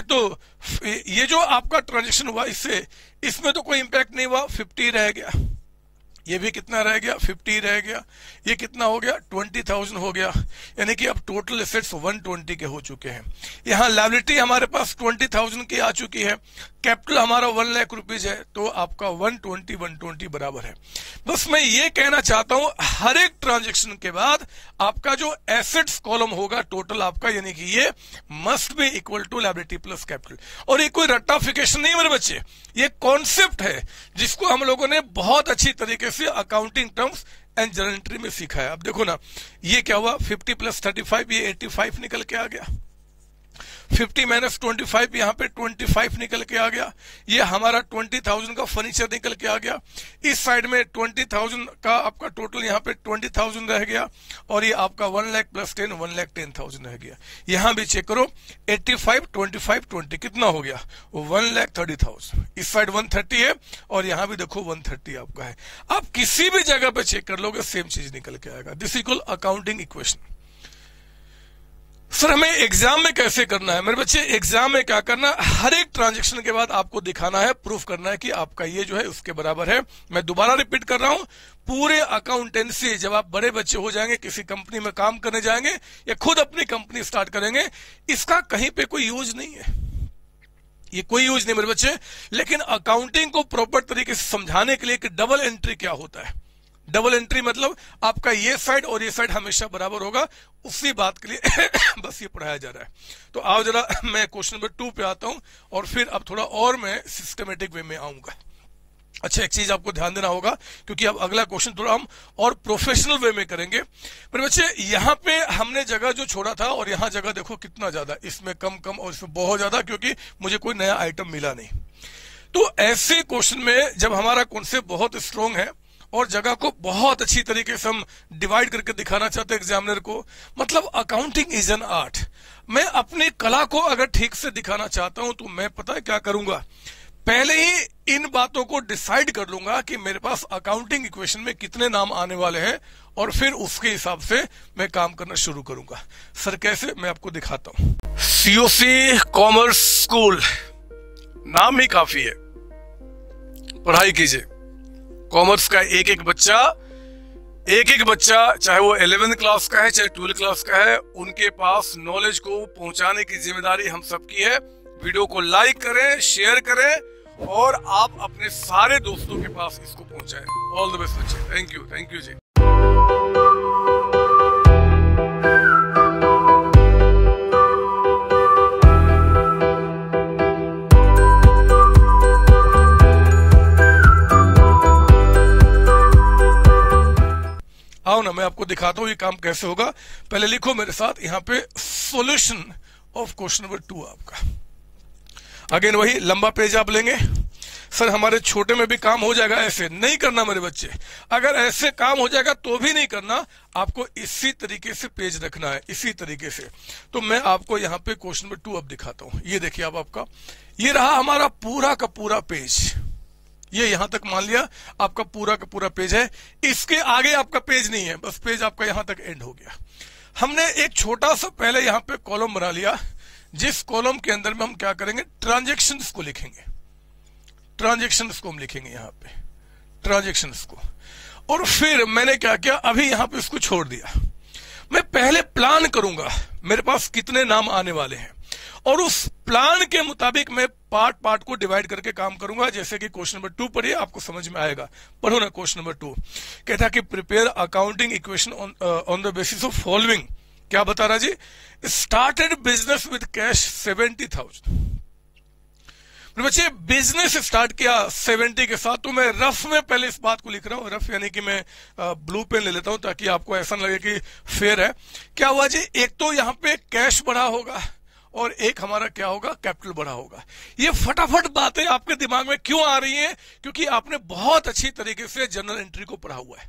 तो ये जो आपका ट्रांजेक्शन हुआ, इससे, इसमें तो कोई इंपैक्ट नहीं हुआ फिफ्टी रह गया। ये भी कितना रह गया? फिफ्टी रह गया। ये कितना हो गया? ट्वेंटी थाउज़ेंड हो गया। यानी कि अब टोटल एसेट्स वन ट्वेंटी के हो चुके हैं। यहाँ लाइबिलिटी हमारे पास ट्वेंटी थाउज़ेंड की आ चुकी है। कैपिटल हमारा वन लाख रुपीज़ है तो आपका वन ट्वेंटी वन ट्वेंटी बराबर है। बस मैं ये कहना चाहता हूँ, हर एक ट्रांजेक्शन के बाद आपका जो एसेट्स कॉलम होगा टोटल आपका, यानी कि ये must be equal to liability plus capital और ये कोई रट्टाफिकेशन नहीं मेरे बच्चे। ये कॉन्सेप्ट है, जिसको हम लोगों ने बहुत अच्छी तरीके से अकाउंटिंग टर्म्स एंड जर्नल में सीखा है। अब देखो ना, ये क्या हुआ? 50 प्लस 35 ये 85 निकल के आ गया। 50 माइनस ट्वेंटी फाइव यहाँ पे 25 निकल के आ गया। ये हमारा 20,000 का फर्नीचर निकल के आ गया। इस साइड में 20,000 का आपका टोटल यहाँ पे 20,000 रह गया और ये आपका one lakh plus ten one lakh ten thousand रह गया। यहाँ भी चेक करो 85 25 20 कितना हो गया? वन लाख थर्टी थाउज़ेंड इस साइड 130 है और यहाँ भी देखो 130 आपका है। आप किसी भी जगह पे चेक कर लोगे सेम चीज़ निकल के आएगा। This equal accounting equation sir, हमें एग्ज़ाम में कैसे करना है? मेरे बच्चे एग्ज़ाम में क्या करना हर एक ट्रांजेक्शन के बाद आपको दिखाना है प्रूफ करना है कि आपका ये जो है, उसके बराबर है। मैं दोबारा रिपीट कर रहा हूँ। पूरे अकाउंटेंसी जब आप बड़े बच्चे हो जाएँगे, किसी कंपनी में काम करने जाएँगे, या खुद अपनी कंपनी स्टार्ट करेंगे, इसका कहीं पे कोई यूज़ नहीं है। ये कोई यूज़ नहीं, मेरे बच्चे। लेकिन अकाउंटिंग को प्रॉपर तरीके से समझाने के लिए कि डबल एंट्री क्या होता है? डबल एंट्री मतलब आपका ये साइड और ये साइड हमेशा बराबर होगा। उसी बात के लिए बस ये पढ़ाया जा रहा है। तो आओ जरा मैं क्वेश्चन नंबर टू पे आता हूँ और फिर अब थोड़ा और मैं सिस्टमेटिक वे में आऊँगा। अच्छा एक चीज़ आपको ध्यान देना होगा, क्योंकि अब अगला क्वेश्चन थोड़ा हम और प्रोफेशनल वे में करेंगे। पर बच्चे, यहाँ पे हमने जगह जो छोड़ा था और यहाँ जगह देखो कितना ज़्यादा, इसमें कम कम और इसमें बहुत ज़्यादा, क्योंकि मुझे कोई नया आइटम मिला नहीं। तो ऐसे क्वेश्चन में जब हमारा कॉन्सेप्ट बहुत स्ट्रोंग है और जगह को बहुत अच्छी तरीके से हम डिवाइड करके दिखाना चाहते हैं एग्जामिनर को। मतलब अकाउंटिंग इज़ एन आर्ट मैं अपनी कला को अगर ठीक से दिखाना चाहता हूँ तो मैं पता है क्या करूँगा? पहले ही इन बातों को डिसाइड कर लूँगा कि मेरे पास अकाउंटिंग इक्वेशन में कितने नाम आने वाले हैं और फिर उसके हिसाब से मैं काम करना शुरू करूँगा। सर, कैसे? मैं आपको दिखाता हूँ। सीओसी कॉमर्स स्कूल नाम ही काफ़ी है। पढ़ाई कीजिए। कॉमर्स का एक एक बच्चा एक एक बच्चा, चाहे वो इलेवेंथ क्लास का है, चाहे ट्वेल्थ क्लास का है, उनके पास नॉलेज को पहुँचाने की ज़िम्मेदारी हम सबकी है। वीडियो को लाइक करें, शेयर करें और आप अपने सारे दोस्तों के पास इसको पहुंचाएँ। ऑल द बेस्ट बच्चे। थैंक यू थैंक यू जी। आओ ना, मैं आपको दिखाता हूँ ये काम कैसे होगा। पहले लिखो मेरे साथ, यहाँ पे solution of question number two आपका। अगेन वही लंबा पेज आप लेंगे। सर हमारे छोटे में भी काम हो जाएगा ऐसे नहीं करना मेरे बच्चे। अगर ऐसे काम हो जाएगा तो भी नहीं करना, आपको इसी तरीके से पेज रखना है, इसी तरीके से। तो मैं आपको यहाँ पे क्वेश्चन नंबर टू अब दिखाता हूँ। ये देखिए आप आपका। ये रहा हमारा पूरा का पूरा पेज ये यहाँ तक मान लिया, आपका पूरा का पूरा पेज है। इसके आगे आपका पेज नहीं है, बस पेज आपका यहाँ तक एंड हो गया। हमने एक छोटा सा पहले यहाँ पे कॉलम बना लिया, जिस कॉलम के अंदर में हम क्या करेंगे? ट्रांजेक्शन को लिखेंगे। ट्रांजेक्शन को हम लिखेंगे यहाँ पे। ट्रांजेक्शन को। और फिर मैंने क्या किया? अभी यहाँ पे इसको छोड़ दिया। मैं पहले प्लान करूँगा, मेरे पास कितने नाम आने वाले हैं। और उस प्लान के मुताबिक मैं पार्ट पार्ट को डिवाइड करके काम करूँगा, जैसे कि क्वेश्चन नंबर टू पढ़िए आपको समझ में आएगा। पढ़ो ना क्वेश्चन नंबर टू कहता कि prepare accounting equation on the basis of following क्या बता रहा जी? Started business with cash seventy thousand बच्चे बिज़नेस स्टार्ट किया सेवेंटी के साथ तो मैं रफ में पहले इस बात को लिख रहा हूँ। रफ यानी कि मैं ब्लू पेन ले लेता हूँ ताकि आपको ऐसा लगे कि फेयर है। क्या हुआ जी? एक तो यहाँ पे कैश बढ़ा होगा। और एक हमारा क्या होगा? कैपिटल बढ़ा होगा। ये फटाफट बातें आपके दिमाग में क्यों आ रही हैं? क्योंकि आपने बहुत अच्छी तरीके से जनरल एंट्री को पढ़ा हुआ है।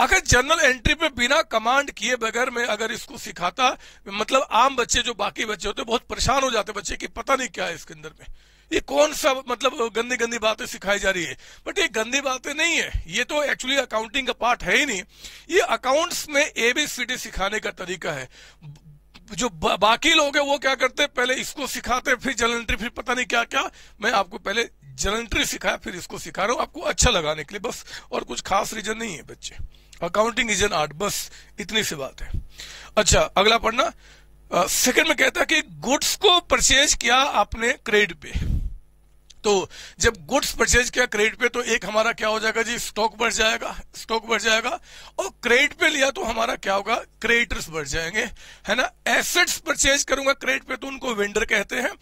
अगर जनरल एंट्री पे बिना कमांड किए बगैर मैं अगर इसको सिखाता मतलब आम बच्चे जो बाकी बच्चे होते बहुत परेशान हो जाते बच्चे की पता नहीं क्या है इसके अंदर में। ये कौन सा मतलब गंदी गंदी बातें सिखाई जा रही है? बट ये गंदी बातें नहीं है। ये तो एक्चुअली अकाउंटिंग का पार्ट है ही नहीं। ये अकाउंट्स में एबीसीडी सिखाने का तरीका है। जो बाकी लोग हैं, वो क्या करते हैं पहले इसको सिखाते, फिर जलंट्री फिर पता नहीं क्या क्या। मैं आपको पहले जलंट्री सिखाया, फिर इसको सिखा रहा हूँ। आपको अच्छा लगाने के लिए, बस। और कुछ खास रीजन नहीं है, बच्चे। अकाउंटिंग इज़ एन आर्ट बस। इतनी सी बात है। अच्छा अगला पढ़ना। सेकंड में कहता है कि गुड्स को परचेज किया आपने क्रेडिट पे। तो जब गुड्स परचेज किया क्रेडिट पे तो एक हमारा क्या हो जाएगा जी? स्टॉक बढ़ जाएगा, स्टॉक बढ़ जाएगा। और क्रेडिट पे लिया तो हमारा क्या होगा? क्रेडिटर्स बढ़ जाएँगे, है ना? एसेट्स परचेज करूँगा क्रेडिट पे तो उनको वेंडर कहते हैं।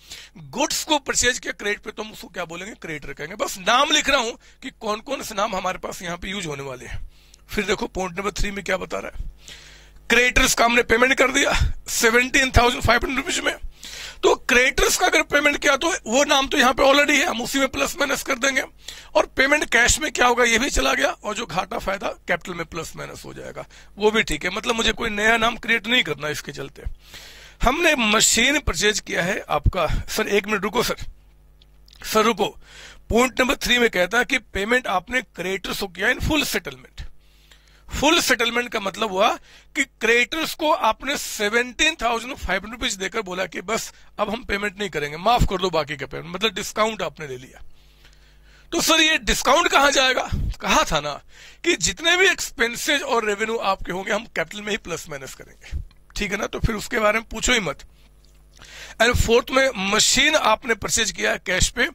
गुड्स को परचेज किया क्रेडिट पे तो हम उसको क्या बोलेंगे? क्रेडिटर कहेंगे। बस नाम लिख रहा हूँ कि कौन कौन से नाम हमारे पास यहाँ पे यूज़ होने वाले हैं। फिर देखो पॉइंट नंबर थ्री में क्या बता रहा है? क्रेडिटर्स का हमने पेमेंट कर दिया seventeen thousand five hundred rupees में। तो क्रेडिटर्स का अगर पेमेंट किया तो वो नाम तो यहाँ पे ऑलरेडी है, हम उसी में प्लस माइनस कर देंगे। और पेमेंट कैश में क्या होगा, ये भी चला गया और जो घाटा फ़ायदा कैपिटल में प्लस माइनस हो जाएगा। वो भी ठीक है मतलब मुझे कोई नया नाम क्रिएट नहीं करना इसके चलते। हमने मशीन परचेज किया है आपका। सर, एक मिनट रुको सर। सर, रुको। पॉइंट नंबर थ्री में कहता है कि पेमेंट आपने क्रेडिटर्स को किया in full settlement full settlement का मतलब हुआ कि क्रेडिटर्स को आपने seventeen thousand five hundred rupees देकर बोला कि बस, अब हम पेमेंट नहीं करेंगे, माफ़ कर दो बाकी का पेमेंट मतलब डिस्काउंट आपने ले लिया। तो सर, ये डिस्काउंट कहाँ जाएगा? कहा था ना कि जितने भी एक्सपेंसेज और रेवेन्यू आपके होंगे, हम कैपिटल में ही प्लस माइनस करेंगे। ठीक है ना? तो फिर उसके बारे में पूछो ही मत। एंड फोर्थ में मशीन आपने परचेज किया है कैश पे।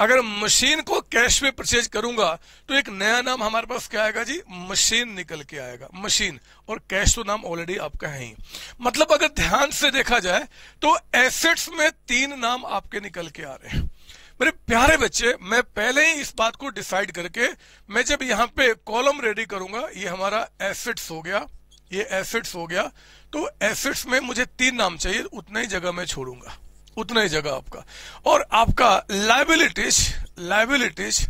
अगर मशीन को कैश पे परचेज करूँगा तो एक नया नाम हमारे पास क्या आएगा जी? मशीन निकल के आएगा। मशीन और कैश तो नाम ऑलरेडी आपका है ही। मतलब अगर ध्यान से देखा जाए तो एसेट्स में तीन नाम आपके निकल के आ रहे हैं। मेरे प्यारे बच्चे, मैं पहले ही इस बात को डिसाइड करके, मैं जब यहाँ पे कॉलम रेडी करूँगा, ये हमारा एसेट्स हो गया। ये एसेट्स हो गया। तो एसेट्स में मुझे तीन नाम चाहिए, उतना ही जगह मैं छोड़ूँगा। उतना ही जगह आपका। और आपका लाइबिलिटीज लाइबिलिटीज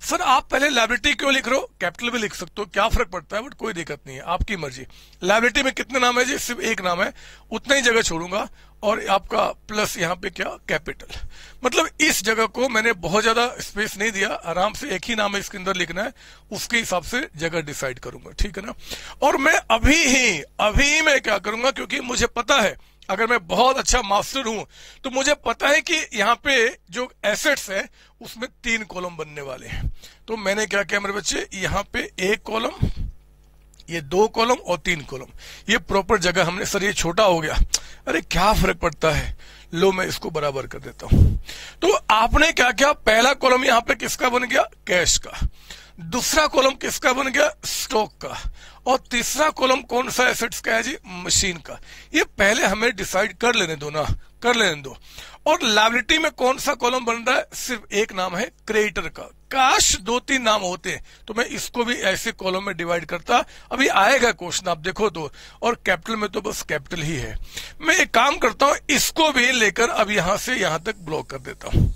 सर, आप पहले लाइबिलिटी क्यों लिख रहे हो? कैपिटल भी लिख सकते हो, क्या फ़र्क पड़ता है? बट कोई दिक्कत नहीं है, आपकी मर्ज़ी। लाइबिलिटी में कितने नाम है जी? सिर्फ़ एक नाम है, उतना ही जगह छोड़ूँगा। और आपका प्लस यहाँ पे क्या? कैपिटल मतलब इस जगह को मैंने बहुत ज़्यादा स्पेस नहीं दिया, आराम से एक ही नाम है, इसके अंदर लिखना है, उसके हिसाब से जगह डिसाइड करूँगा, ठीक है ना? और मैं अभी ही अभी ही मैं क्या करूँगा, क्योंकि मुझे पता है अगर मैं बहुत अच्छा मास्टर हूँ तो मुझे पता है कि यहाँ पे जो एसेट्स है, उसमें तीन कॉलम बनने वाले हैं। तो मैंने क्या किया मेरे बच्चे? यहाँ पे एक कॉलम ये दो कॉलम और तीन कॉलम ये प्रॉपर जगह हमने, सर, ये छोटा हो गया। अरे, क्या फ़र्क पड़ता है? लो, मैं इसको बराबर कर देता हूँ। तो आपने क्या किया? पहला कॉलम यहाँ पे किसका बन गया? कैश का। दूसरा कॉलम किसका बन गया? स्टॉक का। और तीसरा कॉलम कौन सा एसेट्स का है जी, मशीन का। ये पहले हमें डिसाइड कर लेने दो ना, कर लेने दो। और लाइबिलिटी में कौन सा कॉलम बन रहा है? सिर्फ़ एक नाम है क्रेडिटर का। काश दो तीन नाम होते तो मैं इसको भी ऐसे कॉलम में डिवाइड करता। अभी आएगा क्वेश्चन, आप देखो तो। और कैपिटल में तो बस कैपिटल ही है। मैं एक काम करता हूँ, इसको भी लेकर अब यहाँ से यहाँ तक ब्लॉक कर देता हूँ।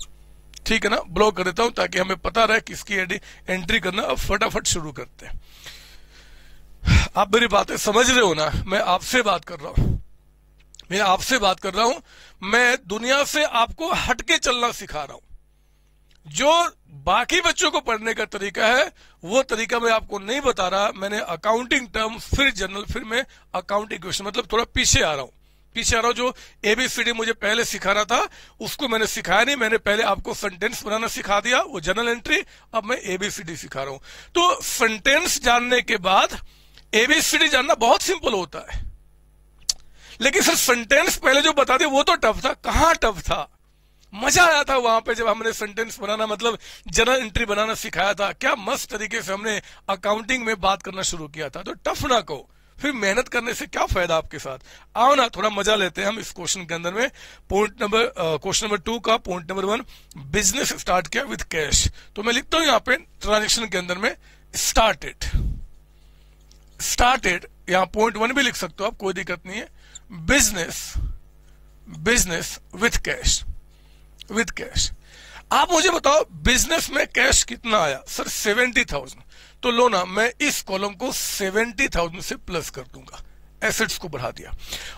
ठीक है ना? ब्लॉक कर देता हूँ ताकि हमें पता रहे किसकी एंट्री करना। अब फटाफट शुरू करते हैं। आप मेरी बातें समझ रहे हो ना? मैं आपसे बात कर रहा हूँ। मैं आपसे बात कर रहा हूँ। मैं दुनिया से आपको हटके चलना सिखा रहा हूँ। जो बाकी बच्चों को पढ़ने का तरीका है, वो तरीका मैं आपको नहीं बता रहा। मैंने अकाउंटिंग टर्म फिर जनरल फिर मैं अकाउंटिंग क्वेश्चन मतलब थोड़ा पीछे आ रहा हूँ। पीछे आ रहा हूँ जो एबीसीडी मुझे पहले सिखाना था, उसको मैंने सिखाया नहीं, मैंने पहले आपको सेंटेंस बनाना सिखा दिया, वो जनरल एंट्री अब मैं एबीसीडी सिखा रहा हूँ। तो सेंटेंस जानने के बाद एबीसीडी जानना बहुत सिंपल होता है। लेकिन सर सेंटेंस पहले जो बता दिया, वो तो टफ था। कहाँ टफ था? मज़ा आया था वहाँ पे जब हमने सेंटेंस बनाना मतलब जनरल एंट्री बनाना सिखाया था। क्या मस्त तरीके से हमने अकाउंटिंग में बात करना शुरू किया था। तो टफ ना कहो। फिर मेहनत करने से क्या फ़ायदा आपके साथ? आओ ना, थोड़ा मज़ा लेते हैं हम इस क्वेश्चन के अंदर में। Point number question number two का point number one business start किया विद कैश तो मैं लिखता हूँ यहाँ पे ट्रांजेक्शन के अंदर में स्टार्टेड स्टार्टेड यहाँ पॉइंट वन भी लिख सकते हो आप, कोई दिक्कत नहीं है। Business business with cash with cash आप मुझे बताओ बिज़नेस में कैश कितना आया? सर सेवेंटी थाउज़ेंड तो लो ना, मैं इस कॉलम को सेवेंटी थाउज़ेंड से प्लस कर दूँगा। एसेट्स को बढ़ा दिया।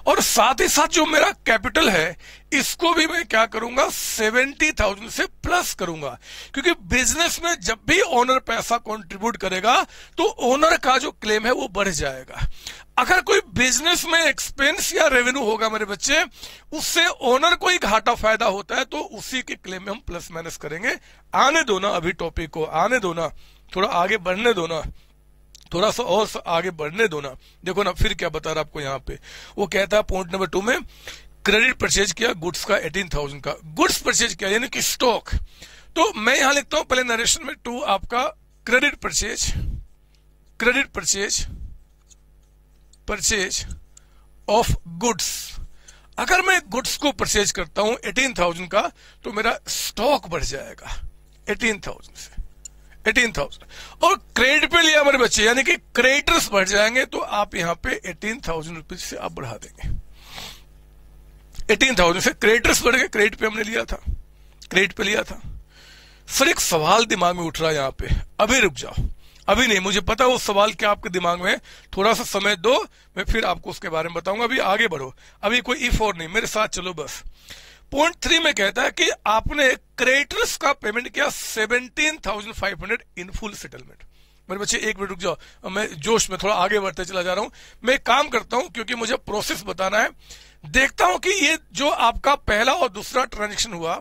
और साथ ही साथ जो मेरा कैपिटल है, इसको भी मैं क्या करूँगा, सेवेंटी थाउज़ेंड से प्लस करूँगा। क्योंकि बिज़नेस में जब भी ओनर पैसा कंट्रीब्यूट करेगा तो ओनर का जो क्लेम है, वो बढ़ जाएगा। अगर कोई बिज़नेस में एक्सपेंस या रेवेन्यू होगा मेरे बच्चे, उससे ओनर को ही घाटा फ़ायदा होता है तो उसी के क्लेम में हम प्लस माइनस करेंगे। आने दो ना अभी टॉपिक को, आने दो ना। थोड़ा आगे बढ़ने दो ना। थोड़ा सा और आगे बढ़ने दो ना। देखो ना, फिर क्या बता रहा आपको यहाँ पे। वो कहता है पॉइंट नंबर टू में क्रेडिट परचेज किया गुड्स का एटीन थाउज़ेंड का। गुड्स परचेज किया, यानी कि स्टॉक तो मैं यहाँ लिखता हूँ, पहले नरेशन में टू आपका credit purchase credit purchase purchase of goods अगर मैं गुड्स को परचेज करता हूँ एटीन थाउज़ेंड का तो मेरा स्टॉक बढ़ जाएगा। एटीन थाउज़ेंड से। Eighteen thousand. और क्रेडिट पे लिया मेरे बच्चे, यानी कि क्रेडिटर्स बढ़ जाएँगे तो आप यहाँ पे एटीन थाउज़ेंड रुपीज़ से आप बढ़ा देंगे। एटीन थाउज़ेंड से क्रेडिटर्स बढ़ गए क्रेडिट पे हमने लिया था। क्रेडिट पे लिया था। फिर एक सवाल दिमाग में उठ रहा है यहाँ पे। अभी रुक जाओ। अभी नहीं, मुझे पता वो सवाल क्या आपके दिमाग में थोड़ा सा समय दो, मैं फिर आपको उसके बारे में बताऊँगा। अभी आगे बढ़ो। अभी कोई इफ़ और नहीं, मेरे साथ चलो बस। पॉइंट थ्री में कहता है कि आपने क्रेडिटर्स का पेमेंट किया seventeen thousand five hundred in full settlement. मेरे बच्चे, एक मिनट रुक जाओ। मैं जोश में थोड़ा आगे बढ़ते चला जा रहा हूँ। मैं काम करता हूँ, क्योंकि मुझे प्रोसेस बताना है। देखता हूँ कि ये जो आपका पहला और दूसरा ट्रांजेक्शन हुआ,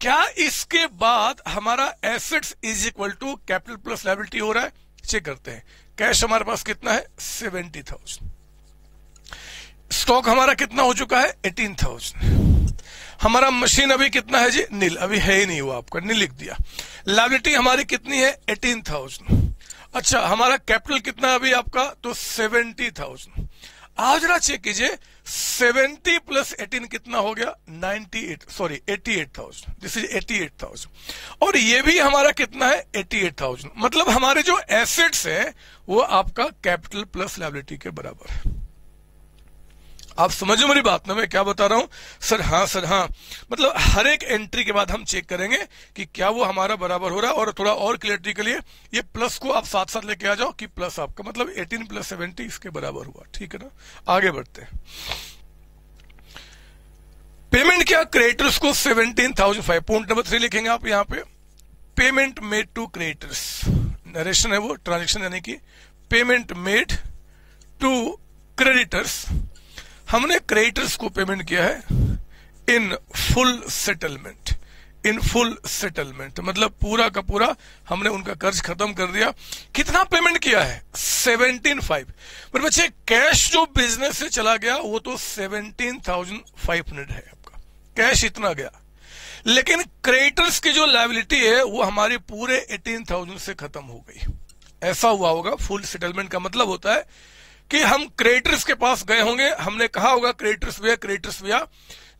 क्या इसके बाद हमारा assets is equal to capital plus liability हो रहा है? चेक करते हैं। कैश हमारे पास कितना है? Seventy thousand. स्टॉक हमारा कितना हो चुका है? Eighteen thousand. हमारा मशीन अभी कितना है जी? नील। अभी है ही नहीं हुआ आपका। नील लिख दिया। लाइबिलिटी हमारी कितनी है? Eighteen thousand. अच्छा हमारा कैपिटल कितना अभी आपका? तो सेवेंटी थाउज़ेंड। आज जरा चेक कीजिए, सेवेंटी प्लस एटीन कितना हो गया? Ninety eight, sorry, eighty eight thousand. This is eighty eight thousand. और ये भी हमारा कितना है? Eighty eight thousand. मतलब हमारे जो एसेट्स है, वो आपका कैपिटल प्लस लाइबिलिटी के बराबर है। आप समझो मेरी बात ना, मैं क्या बता रहा हूँ? सर हाँ सर हाँ। मतलब हर एक एंट्री के बाद हम चेक करेंगे कि क्या वो हमारा बराबर हो रहा है और थोड़ा और क्लियरिटी के लिए ये प्लस को आप साथ साथ लेके आ जाओ कि प्लस आपका मतलब 18 प्लस 70 इसके बराबर हुआ। ठीक है ना? आगे बढ़ते हैं। पेमेंट क्या? क्रिएटर्स को seventeen thousand five point number three लिखेंगे आप यहाँ पे। Payment made to creators narration है वो ट्रांजेक्शन यानी कि पेमेंट मेड टू क्रेडिटर्स हमने क्रेडिटर्स को पेमेंट किया है in full settlement, in full settlement. मतलब पूरा का पूरा हमने उनका कर्ज खत्म कर दिया। कितना पेमेंट किया है? Seventeen five. पर बच्चे, कैश जो बिज़नेस से चला गया, वो तो सेवनटीन थाउज़ेंड फाइव हंड्रेड है आपका। कैश इतना गया। लेकिन क्रेडिटर्स की जो लाइबिलिटी है, वो हमारी पूरे एटीन थाउज़ेंड से खत्म हो गई। ऐसा हुआ होगा, फुल सेटलमेंट का मतलब होता है कि हम क्रेडिटर्स के पास गए होंगे। हमने कहा होगा क्रेडिटर्स भैया क्रेडिटर्स भैया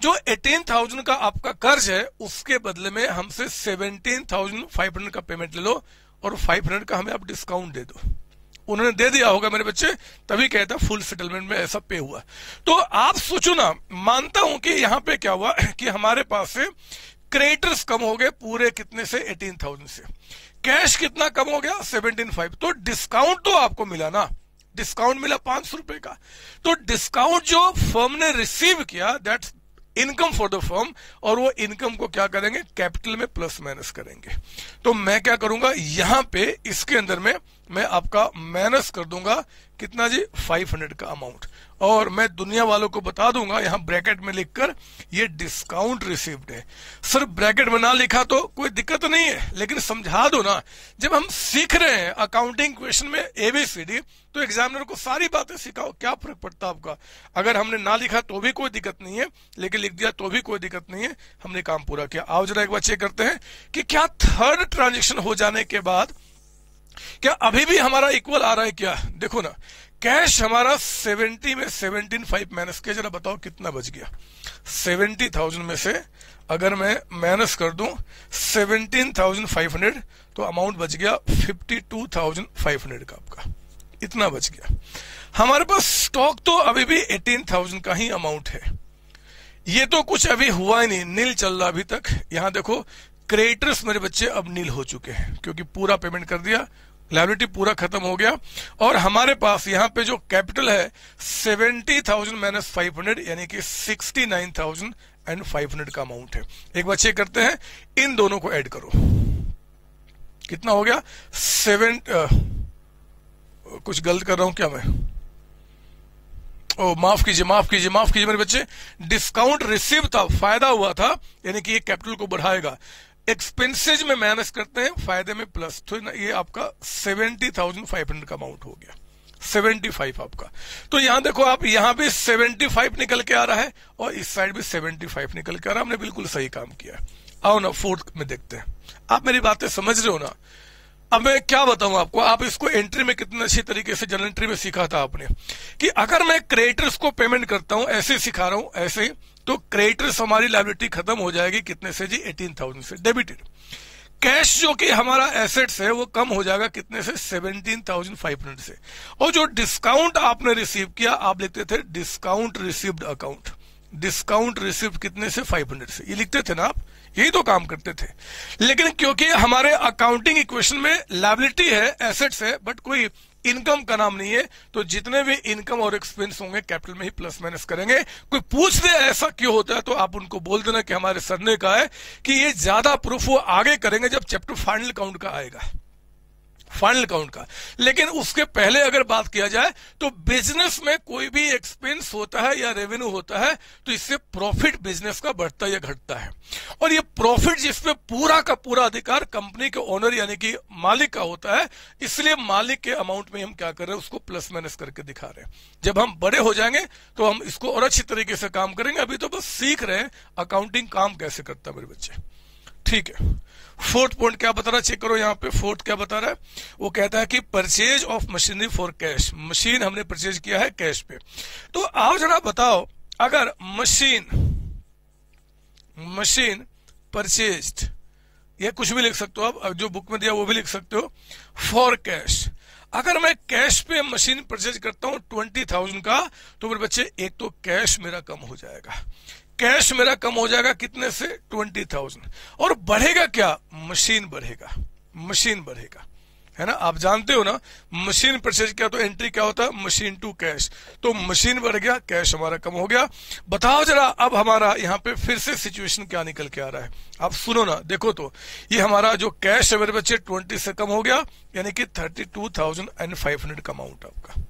जो एटीन थाउज़ेंड का आपका कर्ज है, उसके बदले में हमसे सेवनटीन थाउज़ेंड फाइव हंड्रेड का पेमेंट ले लो और फाइव हंड्रेड का हमें आप डिस्काउंट दे दो। उन्होंने दे दिया होगा मेरे बच्चे, तभी कहता फुल सेटलमेंट में ऐसा पे हुआ। तो आप सोचो ना, मानता हूँ कि यहाँ पे क्या हुआ कि हमारे पास से क्रेडिटर्स कम हो गए पूरे कितने से? एटीन थाउज़ेंड से। कैश कितना कम हो गया? सेवनटीन फाइव तो डिस्काउंट तो आपको मिला ना। डिस्काउंट मिला पाँच सौ रुपए का। तो डिस्काउंट जो फर्म ने रिसीव किया that income for the firm और वो इनकम को क्या करेंगे? कैपिटल में प्लस माइनस करेंगे। तो मैं क्या करूँगा? यहाँ पे इसके अंदर में मैं आपका माइनस कर दूँगा। कितना जी? 500 का अमाउंट और मैं दुनिया वालों को बता दूँगा, यहाँ ब्रैकेट में लिखकर ये डिस्काउंट रिसीव्ड है। सर ब्रैकेट में ना लिखा तो कोई दिक्कत नहीं है, लेकिन समझा दो ना, जब हम सीख रहे हैं अकाउंटिंग क्वेश्चन में एबीसीडी तो एग्जामिनर को सारी बातें सिखाओ, क्या फ़र्क पड़ता आपका? अगर हमने ना लिखा तो भी कोई दिक्कत नहीं है, लेकिन लिख दिया तो भी कोई दिक्कत नहीं है, हमने काम पूरा किया। आओ जरा एक बार चेक करते हैं कि क्या थर्ड ट्रांजेक्शन हो जाने के बाद, क्या अभी भी हमारा इक्वल आ रहा है क्या? देखो ना कैश हमारा 70 में 17 फाइव माइनस किया। जरा बताओ कितना बच गया? 70,000 में से अगर मैं माइनस कर दूँ 17,500 तो अमाउंट बच गया 52,500 का आपका। इतना बच गया। हमारे पास स्टॉक तो अभी भी 18,000 का ही अमाउंट है। ये तो कुछ अभी हुआ ही नहीं। नील चल रहा अभी तक। यहाँ देखो क्रेडिटर्स मेरे बच्चे अब नील हो चुके हैं क्योंकि पूरा पेमेंट कर दिया। लाइबिलिटी पूरा खत्म हो गया। और हमारे पास यहाँ पे जो कैपिटल है seventy thousand minus five hundred यानी कि sixty nine thousand and five hundred का अमाउंट है। एक बच्चे करते हैं, इन दोनों को ऐड करो। कितना हो गया? सेवन कुछ गलत कर रहा हूँ क्या मैं? ओ, माफ़ कीजिए माफ़ कीजिए माफ़ कीजिए मेरे बच्चे। डिस्काउंट रिसीव था, फ़ायदा हुआ था, यानी कि ये कैपिटल को बढ़ाएगा। एक्सपेंसेज में माइनस करते हैं, फ़ायदे में प्लस तो ये आपका सेवेंटी थाउज़ेंड फाइव हंड्रेड का अमाउंट हो गया. सेवेंटी फाइव आपका. तो यहाँ देखो आप, यहाँ भी सेवेंटी फाइव निकल के आ रहा है और इस साइड भी सेवेंटी फाइव निकल के आ रहा है। हमने बिल्कुल सही काम किया आओ ना फोर्थ में देखते हैं। आप मेरी बातें समझ रहे हो ना? अब मैं क्या बताऊँ आपको? आप इसको एंट्री में कितने अच्छी तरीके से जनरल एंट्री में सीखा था आपने कि अगर मैं क्रिएटर्स को पेमेंट करता हूँ, ऐसे सिखा रहा हूँ, ऐसे तो क्रिएटर्स हमारी लाइबिलिटी खत्म हो जाएगी कितने से जी? एटीन थाउज़ेंड से डेबिटेड कैश जो कि हमारा एसेट्स है, वो कम हो जाएगा कितने से? सेवनटीन थाउज़ेंड फाइव हंड्रेड से। और जो डिस्काउंट आपने रिसीव किया, आप लिखते थे discount received account discount receipt कितने से? 500 से। ये लिखते थे ना आप? यही तो काम करते थे। लेकिन क्योंकि हमारे अकाउंटिंग इक्वेशन में लाइबिलिटी है एसेट्स है बट कोई इनकम का नाम नहीं है तो जितने भी इनकम और एक्सपेंस होंगे, कैपिटल में ही प्लस माइनस करेंगे। कोई पूछ दे ऐसा क्यों होता है तो आप उनको बोल देना कि हमारे सर ने कहा है कि ये ज़्यादा प्रूफ वो आगे करेंगे जब चैप्टर फाइनल काउंट का आएगा। फाइनल अकाउंट का। लेकिन उसके पहले अगर बात किया जाए तो बिज़नेस में कोई भी एक्सपेंस होता है या रेवेन्यू होता है तो इससे प्रॉफिट बिज़नेस का बढ़ता या घटता है। और ये प्रॉफिट जिसपे पूरा का पूरा अधिकार कंपनी के ओनर यानी कि मालिक का होता है, इसलिए मालिक के अमाउंट में हम क्या कर रहे हैं, उसको प्लस माइनस करके दिखा रहे हैं। जब हम बड़े हो जाएँगे तो हम इसको और अच्छी तरीके से काम करेंगे। अभी तो बस सीख रहे हैं, अकाउंटिंग काम कैसे करता है मेरे बच्चे। ठीक है। फोर्थ पॉइंट क्या बता रहा है? चेक करो यहाँ पे, फोर्थ क्या बता रहा है? वो कहता है कि purchase of machinery for cash, machine हमने परचेज किया है कैश पे। तो आप जरा बताओ, अगर मशीन मशीन परचेज या कुछ भी लिख सकते हो आप, जो बुक में दिया वो भी लिख सकते हो, फॉर कैश। अगर मैं कैश पे मशीन परचेज करता हूँ ट्वेंटी थाउज़ेंड का तो मेरे बच्चे, एक तो कैश मेरा कम हो जाएगा। कैश मेरा कम हो जाएगा कितने से? Twenty thousand. और बढ़ेगा क्या? मशीन बढ़ेगा। मशीन बढ़ेगा। है ना? आप जानते हो ना, मशीन परचेज किया तो एंट्री क्या होता? है मशीन टू कैश तो मशीन बढ़ गया कैश हमारा कम हो गया। बताओ जरा, अब हमारा यहाँ पे फिर से सिचुएशन क्या निकल के आ रहा है? आप सुनो ना, देखो तो। ये हमारा जो कैश है मेरे बच्चे ट्वेंटी से कम हो गया, यानी कि thirty two thousand and five hundred का अमाउंट आपका।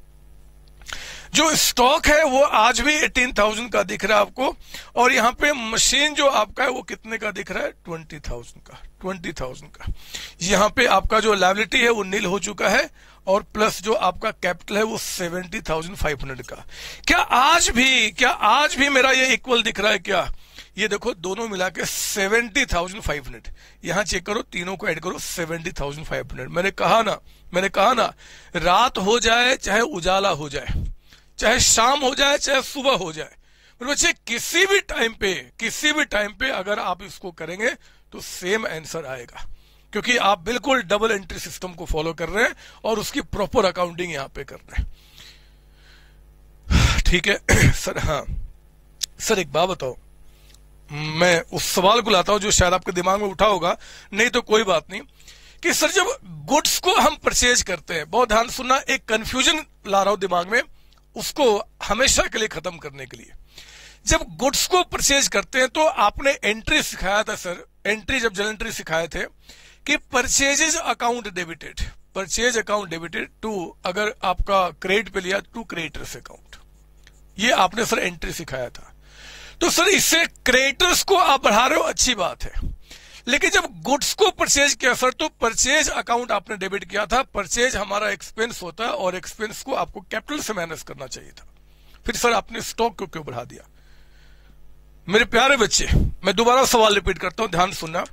जो स्टॉक है, वो आज भी एटीन थाउज़ेंड का दिख रहा है आपको। और यहाँ पे मशीन जो आपका है, वो कितने का दिख रहा है? ट्वेंटी थाउज़ेंड का ट्वेंटी थाउज़ेंड का। यहाँ पे आपका जो लाइबिलिटी है, वो नील हो चुका है। और प्लस जो आपका कैपिटल है, वो सेवेंटी थाउज़ेंड फाइव हंड्रेड का। क्या आज भी, क्या आज भी मेरा ये इक्वल दिख रहा है क्या? ये देखो, दोनों मिला के सेवेंटी थाउज़ेंड फाइव हंड्रेड यहाँ चेक करो, तीनों को ऐड करो सेवेंटी थाउज़ेंड फाइव हंड्रेड मैंने कहा ना, मैंने कहा ना, रात हो जाए, चाहे उजाला हो जाए। चाहे शाम हो जाए, चाहे सुबह हो जाए। मेरे बच्चे, किसी भी टाइम पे, किसी भी टाइम पे अगर आप इसको करेंगे तो सेम आंसर आएगा। क्योंकि आप बिल्कुल डबल एंट्री सिस्टम को फॉलो कर रहे हैं और उसकी प्रॉपर अकाउंटिंग यहाँ पे कर रहे हैं। ठीक है? सर हाँ। सर, एक बात बताओ। मैं उस सवाल को लाता हूँ जो शायद आपके दिमाग में उठा होगा। नहीं तो कोई बात नहीं। कि सर, जब गुड्स को हम परचेज करते हैं, बहुत ध्यान सुनना, एक कंफ्यूजन ला रहा हूँ दिमाग में। उसको हमेशा के लिए खत्म करने के लिए। जब गुड्स को परचेज करते हैं तो आपने एंट्री सिखाया था सर एंट्री जब जल एंट्री सिखाए थे कि purchases account debited purchase account debited to अगर आपका क्रेडिट पे लिया टू क्रेडिटर्स अकाउंट ये आपने सर एंट्री सिखाया था। तो सर इससे क्रेडिटर्स को आप बढ़ा रहे हो, अच्छी बात है। लेकिन जब गुड्स को परचेज किया, सर तो परचेज अकाउंट आपने डेबिट किया था, परचेज हमारा एक्सपेंस होता है और एक्सपेंस को आपको कैपिटल से मैनेज करना चाहिए था। फिर सर, आपने स्टॉक को क्यों बढ़ा दिया? मेरे प्यारे बच्चे, मैं दोबारा सवाल रिपीट करता हूँ, ध्यान सुनना।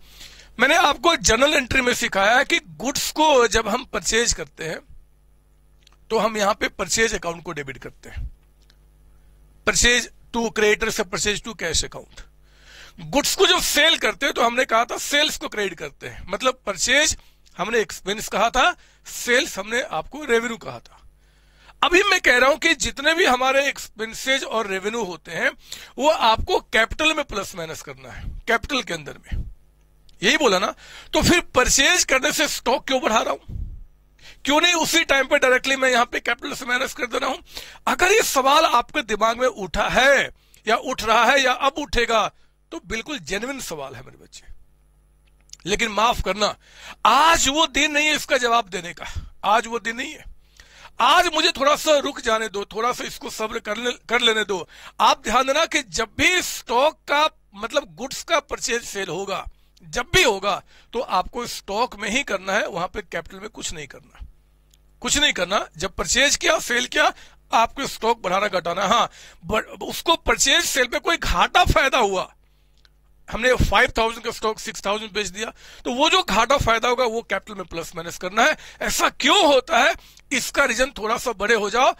मैंने आपको जनरल एंट्री में सिखाया कि गुड्स को जब हम परचेज करते हैं तो हम यहाँ पे परचेज अकाउंट को डेबिट करते हैं। परचेज टू क्रेडिटर से purchase to cash account. Goods को जब सेल करते हैं तो हमने कहा था सेल्स को क्रेडिट करते हैं। मतलब परचेज हमने एक्सपेंस कहा था, सेल्स हमने आपको रेवेन्यू कहा था। अभी मैं कह रहा हूँ कि जितने भी हमारे एक्सपेंसेज और रेवेन्यू होते हैं, वो आपको कैपिटल में प्लस माइनस करना है कैपिटल के अंदर में। यही बोला ना? तो फिर परचेज करने से स्टॉक क्यों बढ़ा रहा हूँ? क्यों नहीं उसी टाइम पे डायरेक्टली मैं यहाँ पे कैपिटल से माइनस कर दे रहा हूँ? अगर ये सवाल आपके दिमाग में उठा है, या उठ रहा है, या अब उठेगा तो बिल्कुल जेन्युइन सवाल है मेरे बच्चे। लेकिन माफ़ करना आज वो दिन नहीं है इसका जवाब देने का। आज वो दिन नहीं है। आज मुझे थोड़ा सा रुक जाने दो थोड़ा सा इसको सब्र कर, ले, कर लेने दो। आप ध्यान देना कि जब भी स्टॉक का मतलब गुड्स का परचेज सेल होगा जब भी होगा तो आपको स्टॉक में ही करना है वहाँ पे कैपिटल में कुछ नहीं करना। कुछ नहीं करना। जब परचेज किया सेल किया आपको स्टॉक बढ़ाना घटाना हाँ उसको परचेज सेल पे कोई घाटा फ़ायदा हुआ हमने फाइव थाउज़ेंड का स्टॉक सिक्स थाउज़ेंड बेच दिया तो वो जो घाटा फ़ायदा होगा, वो कैपिटल में प्लस माइनस करना है। ऐसा क्यों होता है? इसका रीजन थोड़ा सा बड़े हो जाओ।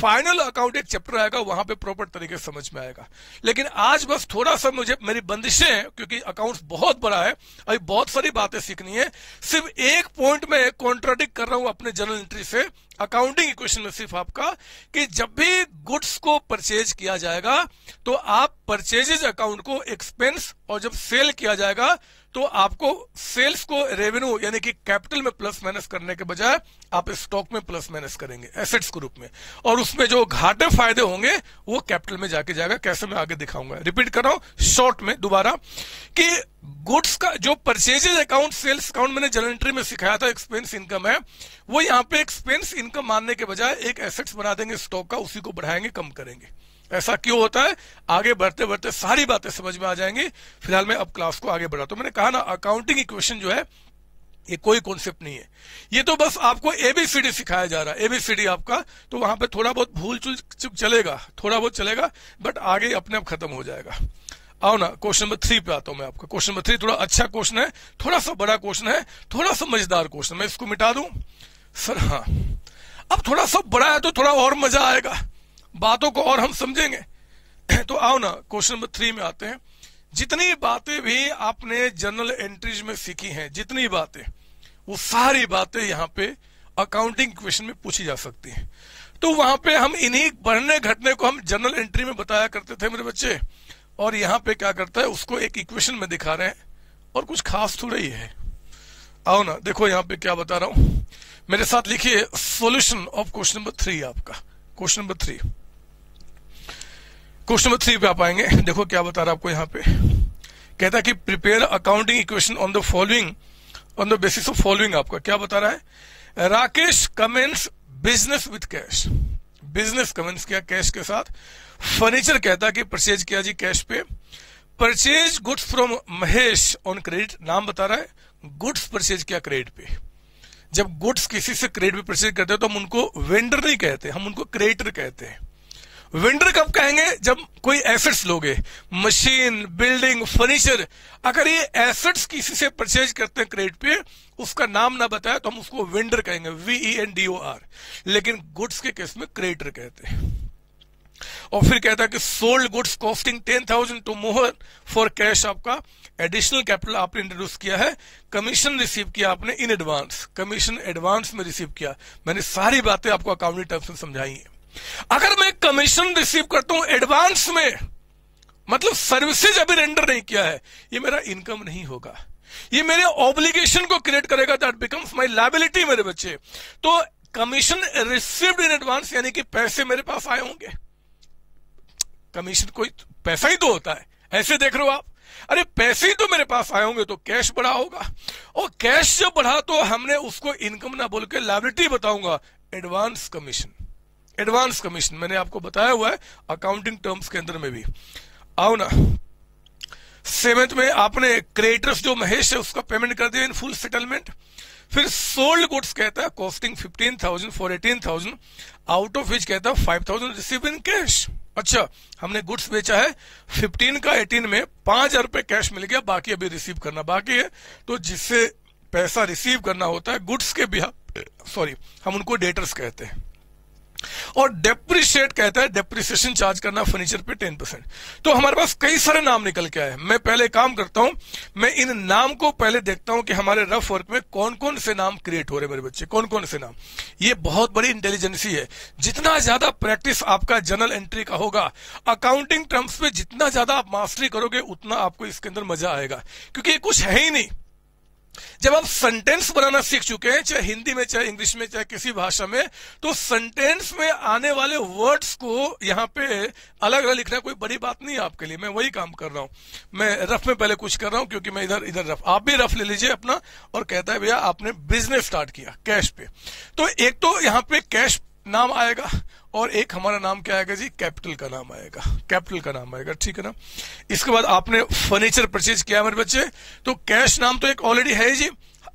फाइनल अकाउंट एक चैप्टर आएगा, वहाँ पे प्रॉपर तरीके समझ में आएगा। लेकिन आज बस थोड़ा सा मुझे, मेरी बंदिशें हैं, क्योंकि अकाउंट बहुत बड़ा है, अभी बहुत सारी बातें सीखनी है। सिर्फ़ एक पॉइंट में कॉन्ट्राडिक्ट कर रहा हूँ अपने जर्नल एंट्री से। अकाउंटिंग इक्वेशन में सिर्फ़ आपका कि जब भी गुड्स को परचेज किया जाएगा तो आप परचेजेज अकाउंट को एक्सपेंस और जब सेल किया जाएगा तो आपको सेल्स को रेवेन्यू, यानी कि कैपिटल में प्लस माइनस करने के बजाय आप स्टॉक में प्लस माइनस करेंगे, एसेट्स के रूप में। और उसमें जो घाटे फ़ायदे होंगे, वो कैपिटल में जाके जाएगा। कैसे मैं आगे दिखाऊँगा। रिपीट कर रहा हूँ, शॉर्ट में दोबारा, कि गुड्स का जो परचेजेज अकाउंट, सेल्स अकाउंट मैंने जनरल एंट्री में सिखाया था, एक्सपेंस इनकम है, वो यहाँ पे एक्सपेंस इनकम मानने के बजाय एक एसेट्स बना देंगे, स्टॉक का, उसी को बढ़ाएँगे, कम करेंगे। ऐसा क्यों होता है? आगे बढ़ते बढ़ते सारी बातें समझ में आ जाएँगी। फ़िलहाल मैं अब क्लास को आगे बढ़ा तो मैंने कहा ना अकाउंटिंग इक्वेशन जो है, ये कोई कॉन्सेप्ट नहीं है। ये तो बस आपको एबीसीडी सिखाया जा रहा है। एबीसीडी आपका तो वहाँ पे थोड़ा बहुत भूल चुल चलेगा। थोड़ा बहुत चलेगा बट आगे अपने आप खत्म हो जाएगा। आओ ना क्वेश्चन नंबर थ्री पे आता हूँ मैं आपका। क्वेश्चन नंबर थ्री थोड़ा अच्छा क्वेश्चन है, थोड़ा सा बड़ा क्वेश्चन है, थोड़ा सा मज़ेदार क्वेश्चन मैं इसको मिटा दू। सर हाँ। अब थोड़ा सा बड़ा है तो थोड़ा और मज़ा आएगा। बातों को और हम समझेंगे। तो आओ ना, क्वेश्चन नंबर थ्री में आते हैं। जितनी बातें भी आपने जर्नल एंट्रीज में सीखी हैं, जितनी बातें, वो सारी बातें यहाँ पे अकाउंटिंग क्वेश्चन में पूछी जा सकती हैं। तो वहाँ पे हम इन्हीं बढ़ने घटने को हम जर्नल एंट्री में बताया करते थे मेरे बच्चे। और यहाँ पे क्या करता है, उसको एक इक्वेशन में दिखा रहे हैं। और कुछ खास थोड़ा ही है। आओ ना, देखो यहाँ पे क्या बता रहा हूँ। मेरे साथ लिखिए solution of question number three आपका। Question number three question number three पे आप आएँगे देखो क्या बता रहा है आपको यहाँ पे। कहता है कि prepare accounting equation on the following on the basis of following आपका। क्या बता रहा है? Rakesh commenced business with cash business commenced किया कैश के साथ। फर्नीचर कहता कि परचेज किया जी कैश पे। Purchase goods from Mahesh on credit नाम बता रहा है। गुड्स परचेज किया क्रेडिट पे। जब गुड्स किसी से क्रेडिट पे परचेज करते हैं तो हम उनको वेंडर नहीं कहते, हम उनको क्रेडिटर कहते हैं। वेंडर कब कहेंगे? जब कोई एसेट्स लोगे। मशीन बिल्डिंग फर्नीचर अगर ये एसेट्स किसी से परचेज करते हैं क्रेडिट पे, उसका नाम ना बताया तो हम उसको विंडर कहेंगे। V E N D O R लेकिन गुड्स के केस में क्रेडिटर कहते हैं। और फिर कहता है कि sold goods costing ten thousand to Mohar for cash आपका एडिशनल कैपिटल आपने इंट्रोड्यूस किया है। कमीशन रिसीव किया आपने इन एडवांस कमीशन एडवांस में रिसीव किया। मैंने सारी बातें आपको अकाउंटिंग टर्म्स में समझाई है। अगर मैं कमीशन रिसीव करता हूँ एडवांस में मतलब सर्विसेज़ अभी रेंडर नहीं किया है, ये मेरा इनकम नहीं होगा। ये मेरे ऑब्लिगेशन को क्रिएट करेगा दैट बिकम्स माई लाइबिलिटी मेरे बच्चे। तो कमीशन रिसीव्ड इन एडवांस यानी कि पैसे मेरे पास आए होंगे। कमीशन कोई पैसा ही तो होता है, ऐसे देख रहे हो आप। अरे पैसे ही तो मेरे पास आए होंगे तो कैश बढ़ा होगा। और कैश जब बढ़ा तो हमने उसको इनकम ना बोल के लाइबिलिटी बताऊँगा एडवांस कमीशन एडवांस कमीशन, मैंने आपको बताया हुआ है अकाउंटिंग टर्म्स के अंदर में भी। आओ ना। सेवेंथ में आपने क्रिएटर्स जो महेश है, उसका पेमेंट कर दिया इन फुल सेटलमेंट फिर सोल्ड गुड्स कहता है costing fifteen thousand for eighteen thousand out of which कहता है five thousand receive in cash अच्छा हमने गुड्स बेचा है 15 का 18 में पाँच हज़ार रुपए कैश मिल गया, बाकी अभी रिसीव करना बाकी है। तो जिससे पैसा रिसीव करना होता है गुड्स के बिहार सॉरी हम उनको डेटर्स कहते हैं। और डेप्रिशिएट कहता है डेप्रिसिएशन चार्ज करना फर्नीचर पे टेन परसेंट तो हमारे पास कई सारे नाम निकल के आए मैं पहले काम करता हूँ, मैं इन नाम को पहले देखता हूँ कि हमारे रफ वर्क में कौन कौन से नाम क्रिएट हो रहे मेरे बच्चे कौन कौन से नाम। ये बहुत बड़ी इंटेलिजेंसी है जितना ज़्यादा प्रैक्टिस आपका जनरल एंट्री का होगा अकाउंटिंग टर्म्स पे जितना ज़्यादा आप मास्टरी करोगे, उतना आपको इसके अंदर मज़ा आएगा। क्योंकि ये कुछ है ही नहीं। जब आप सेंटेंस बनाना सीख चुके हैं, चाहे हिंदी में, चाहे इंग्लिश में, चाहे किसी भाषा में तो सेंटेंस में आने वाले वर्ड्स को यहाँ पे अलग अलग लिखना कोई बड़ी बात नहीं है आपके लिए। मैं वही काम कर रहा हूँ। मैं रफ में पहले कुछ कर रहा हूँ, क्योंकि मैं इधर इधर रफ। आप भी रफ ले लीजिए अपना और कहता है, भैया, आपने बिज़नेस स्टार्ट किया कैश पे। तो एक तो यहाँ पे कैश नाम आएगा और एक हमारा नाम क्या आएगा जी? कैपिटल का नाम आएगा। कैपिटल का नाम आएगा, ठीक है ना? इसके बाद आपने फर्नीचर परचेज किया मेरे बच्चे। तो कैश नाम तो एक ऑलरेडी है जी।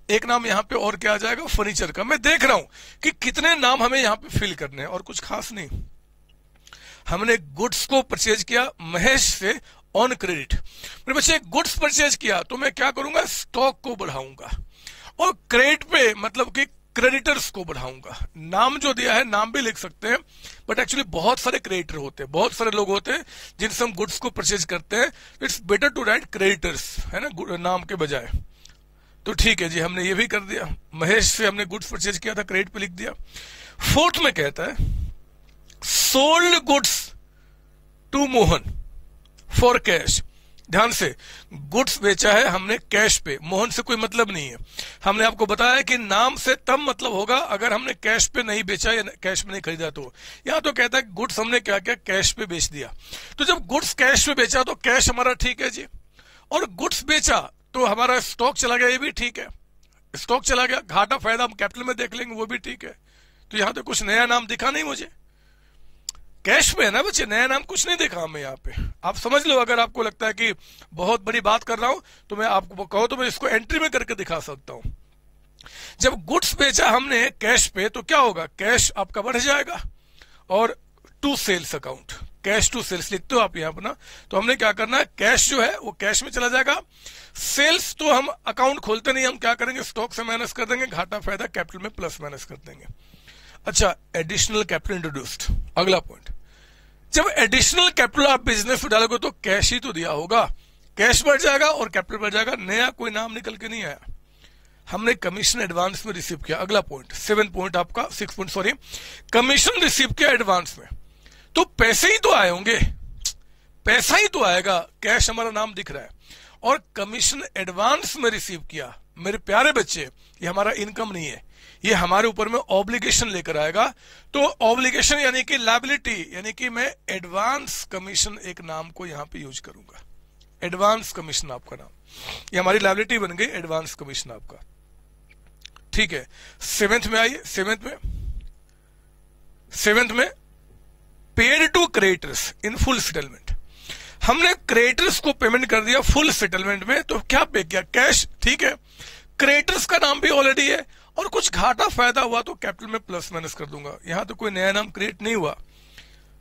एक नाम यहाँ पे और क्या आ जाएगा? फर्नीचर का। मैं देख रहा हूँ कि कितने नाम हमें यहाँ पे फिल करने हैं और कुछ खास नहीं। हमने गुड्स को परचेज किया महेश से ऑन क्रेडिट मेरे बच्चे गुड्स परचेज किया तो मैं क्या करूँगा? स्टॉक को बढ़ाऊँगा। और क्रेडिट पे मतलब कि क्रेडिटर्स को बढ़ाऊँगा। नाम जो दिया है, नाम भी लिख सकते हैं बट एक्चुअली बहुत सारे क्रेडिटर होते हैं। बहुत सारे लोग होते हैं जिनसे हम गुड्स को परचेज करते हैं। It's better to write creditors है ना नाम के बजाय। तो ठीक है जी, हमने ये भी कर दिया। महेश से हमने गुड्स परचेज किया था क्रेडिट पे लिख दिया। फोर्थ में कहता है sold goods to Mohan for cash ध्यान से। गुड्स बेचा है हमने कैश पे। मोहन से कोई मतलब नहीं है। हमने आपको बताया कि नाम से तब मतलब होगा अगर हमने कैश पे नहीं बेचा या कैश में नहीं खरीदा तो। यहाँ तो कहता है गुड्स हमने क्या क्या कैश पे बेच दिया। तो जब गुड्स कैश पे बेचा तो कैश हमारा ठीक है जी। और गुड्स बेचा तो हमारा स्टॉक चला गया, ये भी ठीक है। स्टॉक चला गया, घाटा फ़ायदा हम कैपिटल में देख लेंगे, वो भी ठीक है। तो यहाँ तो कुछ नया नाम दिखा नहीं मुझे। कैश में है ना बच्चे? नया नाम कुछ नहीं देखा हमें यहाँ पे। आप समझ लो, अगर आपको लगता है कि बहुत बड़ी बात कर रहा हूँ तो मैं आपको कहो तो मैं इसको एंट्री में करके दिखा सकता हूँ। जब गुड्स बेचा हमने कैश पे तो क्या होगा? कैश आपका बढ़ जाएगा। और to sales account cash to sales लिखते हो आप यहाँ अपना तो हमने क्या करना है? कैश जो है, वो कैश में चला जाएगा। सेल्स तो हम अकाउंट खोलते नहीं, हम क्या करेंगे? स्टॉक से माइनस कर देंगे, घाटा फ़ायदा कैपिटल में प्लस माइनस कर देंगे। अच्छा एडिशनल कैपिटल इंट्रोड्यूस्ड अगला पॉइंट जब एडिशनल कैपिटल आप बिज़नेस में डालोगे तो कैश ही तो दिया होगा। कैश बढ़ जाएगा और कैपिटल बढ़ जाएगा। नया कोई नाम निकल के नहीं आया। हमने कमीशन एडवांस में रिसीव किया। अगला पॉइंट सेवन पॉइंट आपका six point sorry commission receive किया एडवांस में। तो पैसे ही तो आए होंगे। पैसा ही तो आएगा। कैश हमारा नाम दिख रहा है। और कमीशन एडवांस में रिसीव किया। मेरे प्यारे बच्चे, ये हमारा इनकम नहीं है। ये हमारे ऊपर में ऑब्लिगेशन लेकर आएगा। तो ऑब्लिगेशन यानी कि लाइबिलिटी यानी कि मैं एडवांस कमीशन एक नाम को यहाँ पे यूज़ करूँगा। एडवांस कमीशन आपका नाम। ये हमारी लाइबिलिटी बन गई एडवांस कमीशन आपका। ठीक है सेवेंथ में आइए सेवेंथ में। सेवेंथ में paid to creators in full settlement हमने क्रिएटर्स को पेमेंट कर दिया फुल सेटलमेंट में तो क्या पे किया? कैश ठीक है। क्रिएटर्स का नाम भी ऑलरेडी है। और कुछ घाटा फ़ायदा हुआ तो कैपिटल में प्लस माइनस कर दूँगा। यहाँ तो कोई नया नाम क्रिएट नहीं हुआ।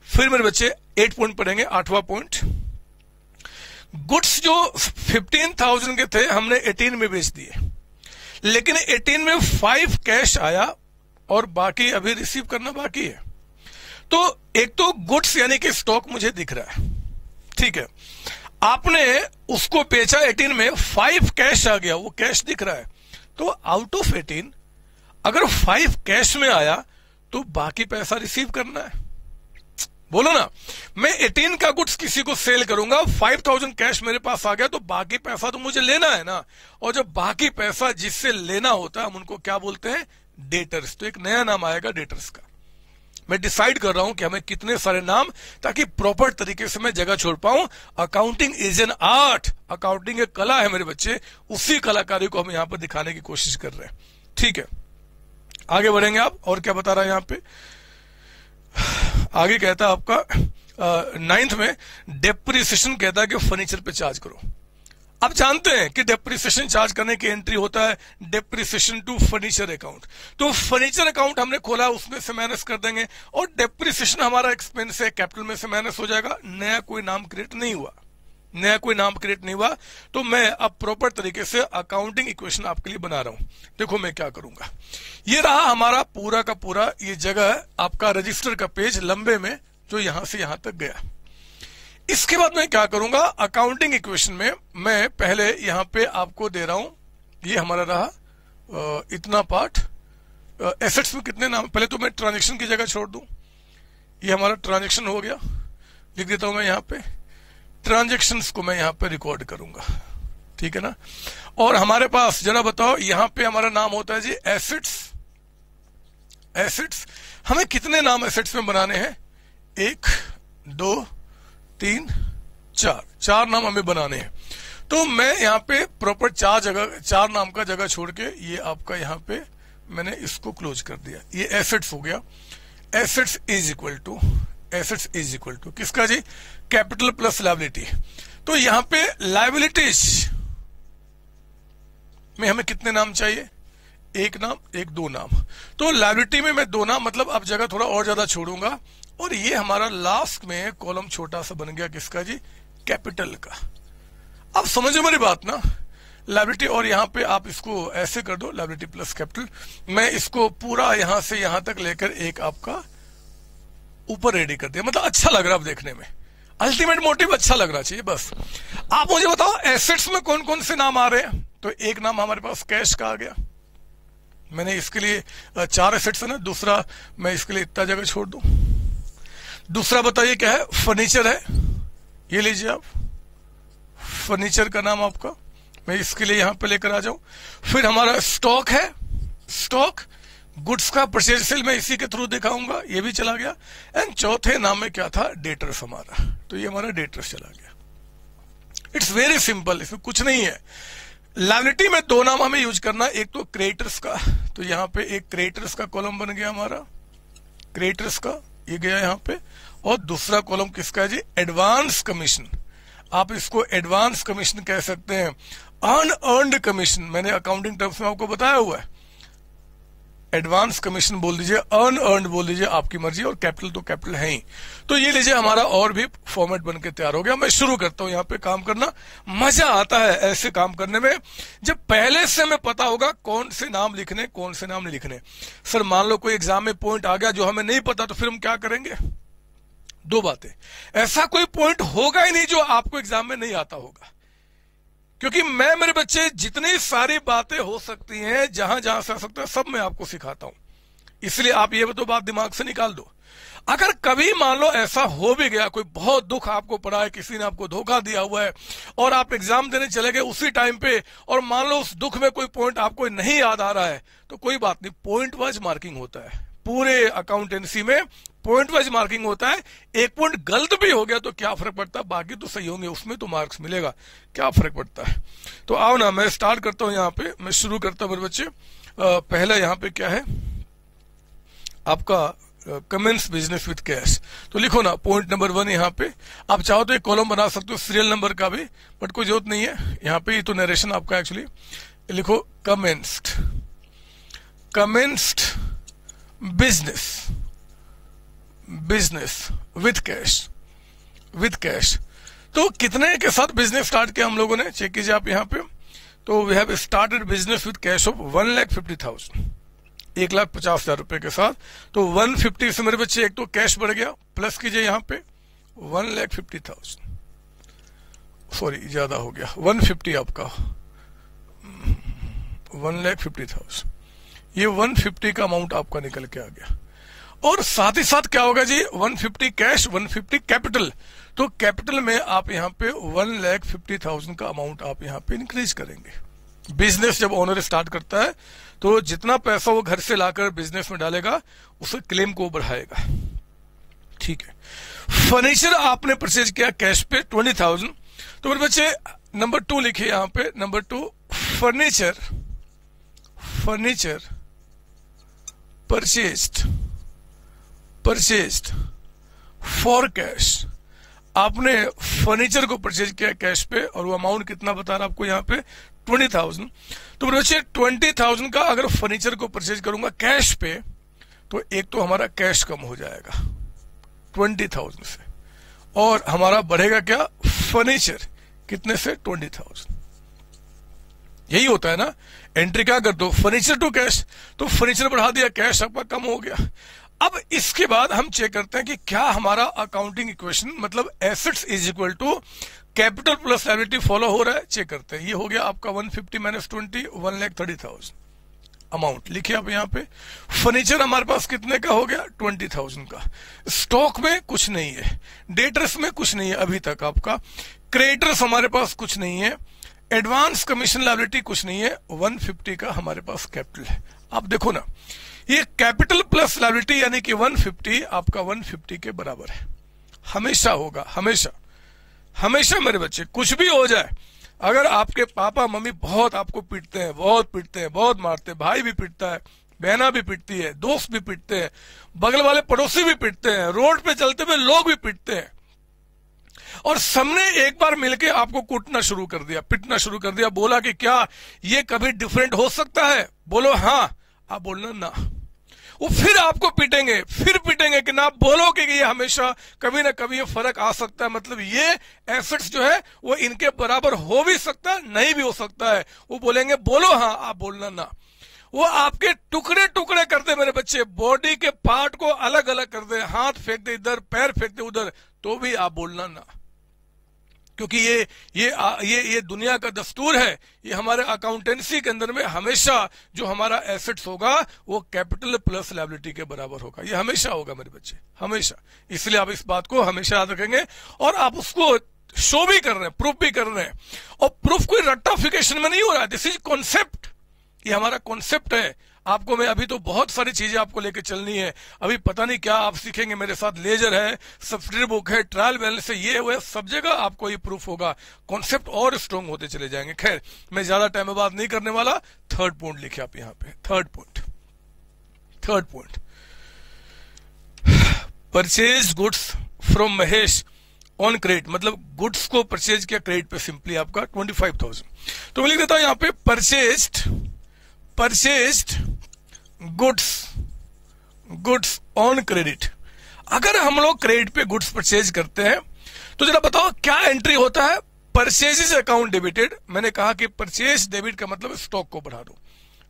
फिर मेरे बच्चे एट पॉइंट पढ़ेंगे, आठवां पॉइंट गुड्स जो फिफ्टीन थाउज़ेंड के थे, हमने एटीन में बेच दिए। लेकिन एटीन में फाइव कैश आया और बाकी अभी रिसीव करना बाकी है। तो एक तो गुड्स यानी कि स्टॉक मुझे दिख रहा है। ठीक है। आपने उसको बेचा एटीन में फाइव कैश आ गया, वो कैश दिख रहा है। तो आउट ऑफ़ एटीन अगर फाइव कैश में आया तो बाकी पैसा रिसीव करना है। बोलो ना, मैं 18 का गुड्स किसी को सेल करूँगा 5000 कैश मेरे पास आ गया तो बाकी पैसा तो मुझे लेना है ना। और जब बाकी पैसा जिससे लेना होता है, हम उनको क्या बोलते हैं? डेटर्स तो एक नया नाम आएगा डेटर्स का। मैं डिसाइड कर रहा हूँ कि हमें कितने सारे नाम, ताकि प्रॉपर तरीके से मैं जगह छोड़ पाऊँ। Accounting is an art accounting एक कला है मेरे बच्चे, उसी कलाकारी को हम यहाँ पर दिखाने की कोशिश कर रहे हैं। ठीक है। आगे बढ़ेंगे आप, और क्या बता रहा है यहाँ पे? आगे कहता है आपका नाइन्थ में डेप्रिसिएशन कहता है कि फर्नीचर पे चार्ज करो। आप जानते हैं कि डेप्रिसिएशन चार्ज करने की एंट्री होता है डेप्रिसिएशन टू फर्नीचर अकाउंट तो फर्नीचर अकाउंट हमने खोला, उसमें से माइनस कर देंगे, और डेप्रिसिएशन हमारा एक्सपेंस है कैपिटल में से माइनस हो जाएगा, नया कोई नाम क्रिएट नहीं हुआ। नया कोई नाम क्रिएट नहीं हुआ तो मैं अब प्रॉपर तरीके से अकाउंटिंग इक्वेशन आपके लिए बना रहा हूँ। देखो मैं क्या करूँगा। ये रहा हमारा पूरा का पूरा, ये जगह आपका रजिस्टर का पेज लंबे में, जो यहाँ से यहाँ तक गया। इसके बाद मैं क्या करूँगा अकाउंटिंग इक्वेशन में मैं पहले यहाँ पे आपको दे रहा हूँ, ये हमारा रहा इतना पार्ट एसेट्स में कितने नाम, पहले तो मैं ट्रांजेक्शन की जगह छोड़ दूँ। ये हमारा ट्रांजेक्शन हो गया। लिख देता हूँ मैं यहाँ पे। ट्रांजेक्शन्स को मैं यहाँ पे रिकॉर्ड करूँगा। ठीक है ना? और हमारे पास, जरा बताओ, यहाँ पे हमारा नाम होता है जी एसिड्स एसिड्स हमें कितने नाम एसिड्स में बनाने हैं? एक, दो, तीन, चार। चार नाम हमें बनाने हैं। तो मैं यहाँ पे प्रॉपर चार जगह, चार नाम का जगह छोड़ के ये आपका यहाँ पे मैंने इसको क्लोज कर दिया। ये एसेट्स हो गया। Assets is equal to assets is equal to. किसका जी? कैपिटल प्लस लाइबिलिटी तो यहाँ पे लाइबिलिटीज में हमें कितने नाम चाहिए? एक नाम, एक दो नाम. तो लाइबिलिटी में मैं दो नाम मतलब अब जगह थोड़ा और ज़्यादा छोड़ूँगा. और ये हमारा लास्ट में कॉलम छोटा सा बन गया किसका जी? कैपिटल का. अब समझो मेरी बात ना. लाइबिलिटी और यहाँ पे आप इसको ऐसे कर दो लाइबिलिटी प्लस कैपिटल मैं इसको पूरा यहाँ से यहाँ तक लेकर एक आपका ऊपर रेडी कर दिया. मतलब अच्छा लग रहा है देखने में. अल्टीमेट मोटिव अच्छा लगना चाहिए, बस। आप मुझे बताओ एसेट्स में कौन कौन से नाम आ रहे हैं? तो एक नाम हमारे पास कैश का आ गया। मैंने इसके लिए चार एसेट्स है ना, दूसरा मैं इसके लिए इतना जगह छोड़ दू। दूसरा बताइए क्या है? फर्नीचर है। ये लीजिए आप। फर्नीचर का नाम आपका। मैं इसके लिए यहाँ पे लेकर आ जाऊँ। फिर हमारा स्टॉक है। स्टॉक गुड्स का परचेज सेल मैं इसी के थ्रू दिखाऊँगा। ये भी चला गया। एंड चौथे नाम में क्या था? डेटर्स हमारा। तो ये हमारा डेटर्स चला गया। इट्स वेरी सिंपल इसमें कुछ नहीं है। लाइबिलिटी में दो नाम हमें यूज़ करना एक तो क्रिएटर्स का। तो यहाँ पे एक क्रिएटर्स का कॉलम बन गया हमारा। क्रिएटर्स का, ये गया यहाँ पे। और दूसरा कॉलम किसका है जी? एडवांस कमीशन आप इसको एडवांस कमीशन कह सकते हैं। अनअर्नड कमीशन मैंने अकाउंटिंग टर्म्स में आपको बताया हुआ है। एडवांस कमीशन बोल दीजिए अर्न अर्न बोल दीजिए, आपकी मर्ज़ी, और कैपिटल तो कैपिटल है ही। तो ये लीजिए, हमारा और भी फॉर्मेट बन के तैयार हो गया। मैं शुरू करता हूँ यहाँ पे काम करना। मज़ा आता है ऐसे काम करने में। जब पहले से हमें पता होगा कौन से नाम लिखने, कौन से नाम नहीं लिखने। सर, मान लो कोई एग्ज़ाम में पॉइंट आ गया जो हमें नहीं पता तो फिर हम क्या करेंगे? दो बातें। ऐसा कोई पॉइंट होगा ही नहीं जो आपको एग्ज़ाम में नहीं आता होगा। क्योंकि मैं मेरे बच्चे जितनी सारी बातें हो सकती हैं, जहाँ जहाँ से आ सकता है, सब मैं आपको सिखाता हूँ। इसलिए आप ये तो बात दिमाग से निकाल दो। अगर कभी मान लो ऐसा हो भी गया, कोई बहुत दुख आपको पड़ा है, किसी ने आपको धोखा दिया हुआ है, और आप एग्ज़ाम देने चले गए उसी टाइम पे, और मान लो उस दुख में कोई पॉइंट आपको नहीं याद आ रहा है तो कोई बात नहीं, पॉइंट वाइज मार्किंग होता है। पूरे अकाउंटेंसी में पॉइंट वाइज मार्किंग होता है, एक पॉइंट गलत भी हो गया तो क्या फ़र्क पड़ता? है बाकी तो सही होंगे, उसमें तो मार्क्स मिलेगा। क्या फ़र्क पड़ता है? तो आओ ना, मैं स्टार्ट करता हूँ यहाँ पे। मैं शुरू करता हूँ मेरे बच्चे पहला यहाँ पे क्या है? आपका कमेंस बिज़नेस विथ कैश तो लिखो ना पॉइंट नंबर वन यहाँ पे। आप चाहो तो एक कॉलम बना सकते हो सीरियल नंबर का भी बट कोई ज़रूरत नहीं है। यहाँ पे तो नरेशन आपका एक्चुअली लिखो commenced commenced business business with cash with cash तो कितने के साथ बिज़नेस स्टार्ट किया हम लोगों ने? चेक कीजिए आप यहाँ पे। तो we have started business with cash of one lakh fifty thousand एक लाख पचास हज़ार रुपए के साथ। तो वन फिफ्टी से मेरे बच्चे, एक तो कैश बढ़ गया। प्लस कीजिए यहाँ पे। One lakh fifty thousand sorry ज़्यादा हो गया। वन फिफ्टी आपका। वन लैख फिफ्टी थाउज़ेंड ये वन फिफ्टी का अमाउंट आपका निकल के आ गया। और साथ ही साथ क्या होगा जी? 150 कैश 150 कैपिटल तो कैपिटल में आप यहाँ पे वन लैख फिफ्टी थाउज़ेंड का अमाउंट आप यहाँ पे इंक्रीज करेंगे। बिज़नेस जब ओनर स्टार्ट करता है तो जितना पैसा वो घर से लाकर बिज़नेस में डालेगा, उसे क्लेम को बढ़ाएगा। ठीक है। फर्नीचर आपने परचेज किया कैश पे ट्वेंटी थाउज़ेंड तो मेरे बच्चे नंबर टू लिखे यहाँ पे number two furniture furniture purchased purchase for cash आपने फर्नीचर को परचेज किया कैश पे, और वो अमाउंट कितना बता रहा आपको यहाँ पे? ट्वेंटी थाउज़ेंड तो बच्चे ट्वेंटी थाउज़ेंड का अगर फर्नीचर को परचेज करूँगा कैश पे तो एक तो हमारा कैश कम हो जाएगा ट्वेंटी थाउज़ेंड से। और हमारा बढ़ेगा क्या? फर्नीचर कितने से? ट्वेंटी थाउज़ेंड यही होता है ना? एंट्री क्या कर दो फर्नीचर टू कैश तो फर्नीचर बढ़ा दिया कैश आपका कम हो गया। अब इसके बाद हम चेक करते हैं कि क्या हमारा अकाउंटिंग इक्वेशन मतलब assets is equal to capital plus liability follow हो रहा है? चेक करते हैं। ये हो गया आपका 150 fifty minus twenty one lakh thirty thousand amount लिखिए आप यहाँ पे। फर्नीचर हमारे पास कितने का हो गया? ट्वेंटी थाउज़ेंड का। स्टॉक में कुछ नहीं है। डेटर्स में कुछ नहीं है अभी तक आपका। क्रेडिटर्स हमारे पास कुछ नहीं है। एडवांस कमीशन लाइबिलिटी कुछ नहीं है। 150 का हमारे पास कैपिटल है। आप देखो ना। ये कैपिटल प्लस लाइबिलिटी यानी कि 150 आपका 150 के बराबर है। हमेशा होगा, हमेशा। हमेशा मेरे बच्चे, कुछ भी हो जाए, अगर आपके पापा, मम्मी बहुत आपको पीटते हैं, बहुत पीटते हैं, बहुत मारते हैं, भाई भी पीटता है, बहना भी पीटती है, दोस्त भी पीटते हैं, बगल वाले पड़ोसी भी पीटते हैं, रोड पे चलते हुए लोग भी पीटते हैं। और सबने एक बार मिलके आपको कूटना शुरू कर दिया, पिटना शुरू कर दिया, बोला कि क्या ये कभी डिफरेंट हो सकता है? बोलो हाँ। आप बोलना ना। वो फिर आपको पीटेंगे, फिर पीटेंगे कि ना बोलो कि ये हमेशा कभी ना कभी ये फ़र्क आ सकता है। मतलब ये एसेट्स जो है, वो इनके बराबर हो भी सकता है नहीं भी हो सकता है। वो बोलेंगे, बोलो हाँ आप बोलना ना। वो आपके टुकड़े टुकड़े कर दे मेरे बच्चे। बॉडी के पार्ट को अलग अलग कर दे हाथ फेंक दे इधर, पैर फेंक दे उधर तो भी आप बोलना ना। क्योंकि ये ये ये ये दुनिया का दस्तूर है। ये हमारे अकाउंटेंसी के अंदर में हमेशा जो हमारा एसेट्स होगा, वो कैपिटल प्लस लाइबिलिटी के बराबर होगा। ये हमेशा होगा मेरे बच्चे, हमेशा। इसलिए आप इस बात को हमेशा याद रखेंगे और आप उसको शो भी कर रहे हैं प्रूफ भी कर रहे हैं। और प्रूफ कोई रट्टाफिकेशन में नहीं हो रहा। है दिस इज़ कॉन्सेप्ट ये हमारा कॉन्सेप्ट है। आपको मैं अभी तो बहुत सारी चीज़ें आपको लेकर चलनी है। अभी पता नहीं क्या आप सीखेंगे, मेरे साथ लेजर है सब्सिडी बुक है, ट्रायल बैलेंस है, ये हुए सब जगह आपको ये प्रूफ होगा। कॉन्सेप्ट और स्ट्रॉन्ग होते चले जाएँगे। खैर, मैं ज़्यादा टाइम बात नहीं करने वाला। थर्ड पॉइंट लिखे आप यहाँ पे। Third point. Third point. Purchase goods from Mahesh on credit मतलब गुड्स को परचेज किया क्रेडिट पे सिंपली आपका ट्वेंटी फाइव थाउज़ेंड तो मैं लिख देता हूँ यहाँ पे purchased purchased goods goods on credit अगर हम लोग क्रेडिट पे गुड्स परचेज करते हैं तो जरा बताओ क्या एंट्री होता है? परचेज अकाउंट डेबिटेड मैंने कहा कि परचेज डेबिट का मतलब स्टॉक को बढ़ा दो।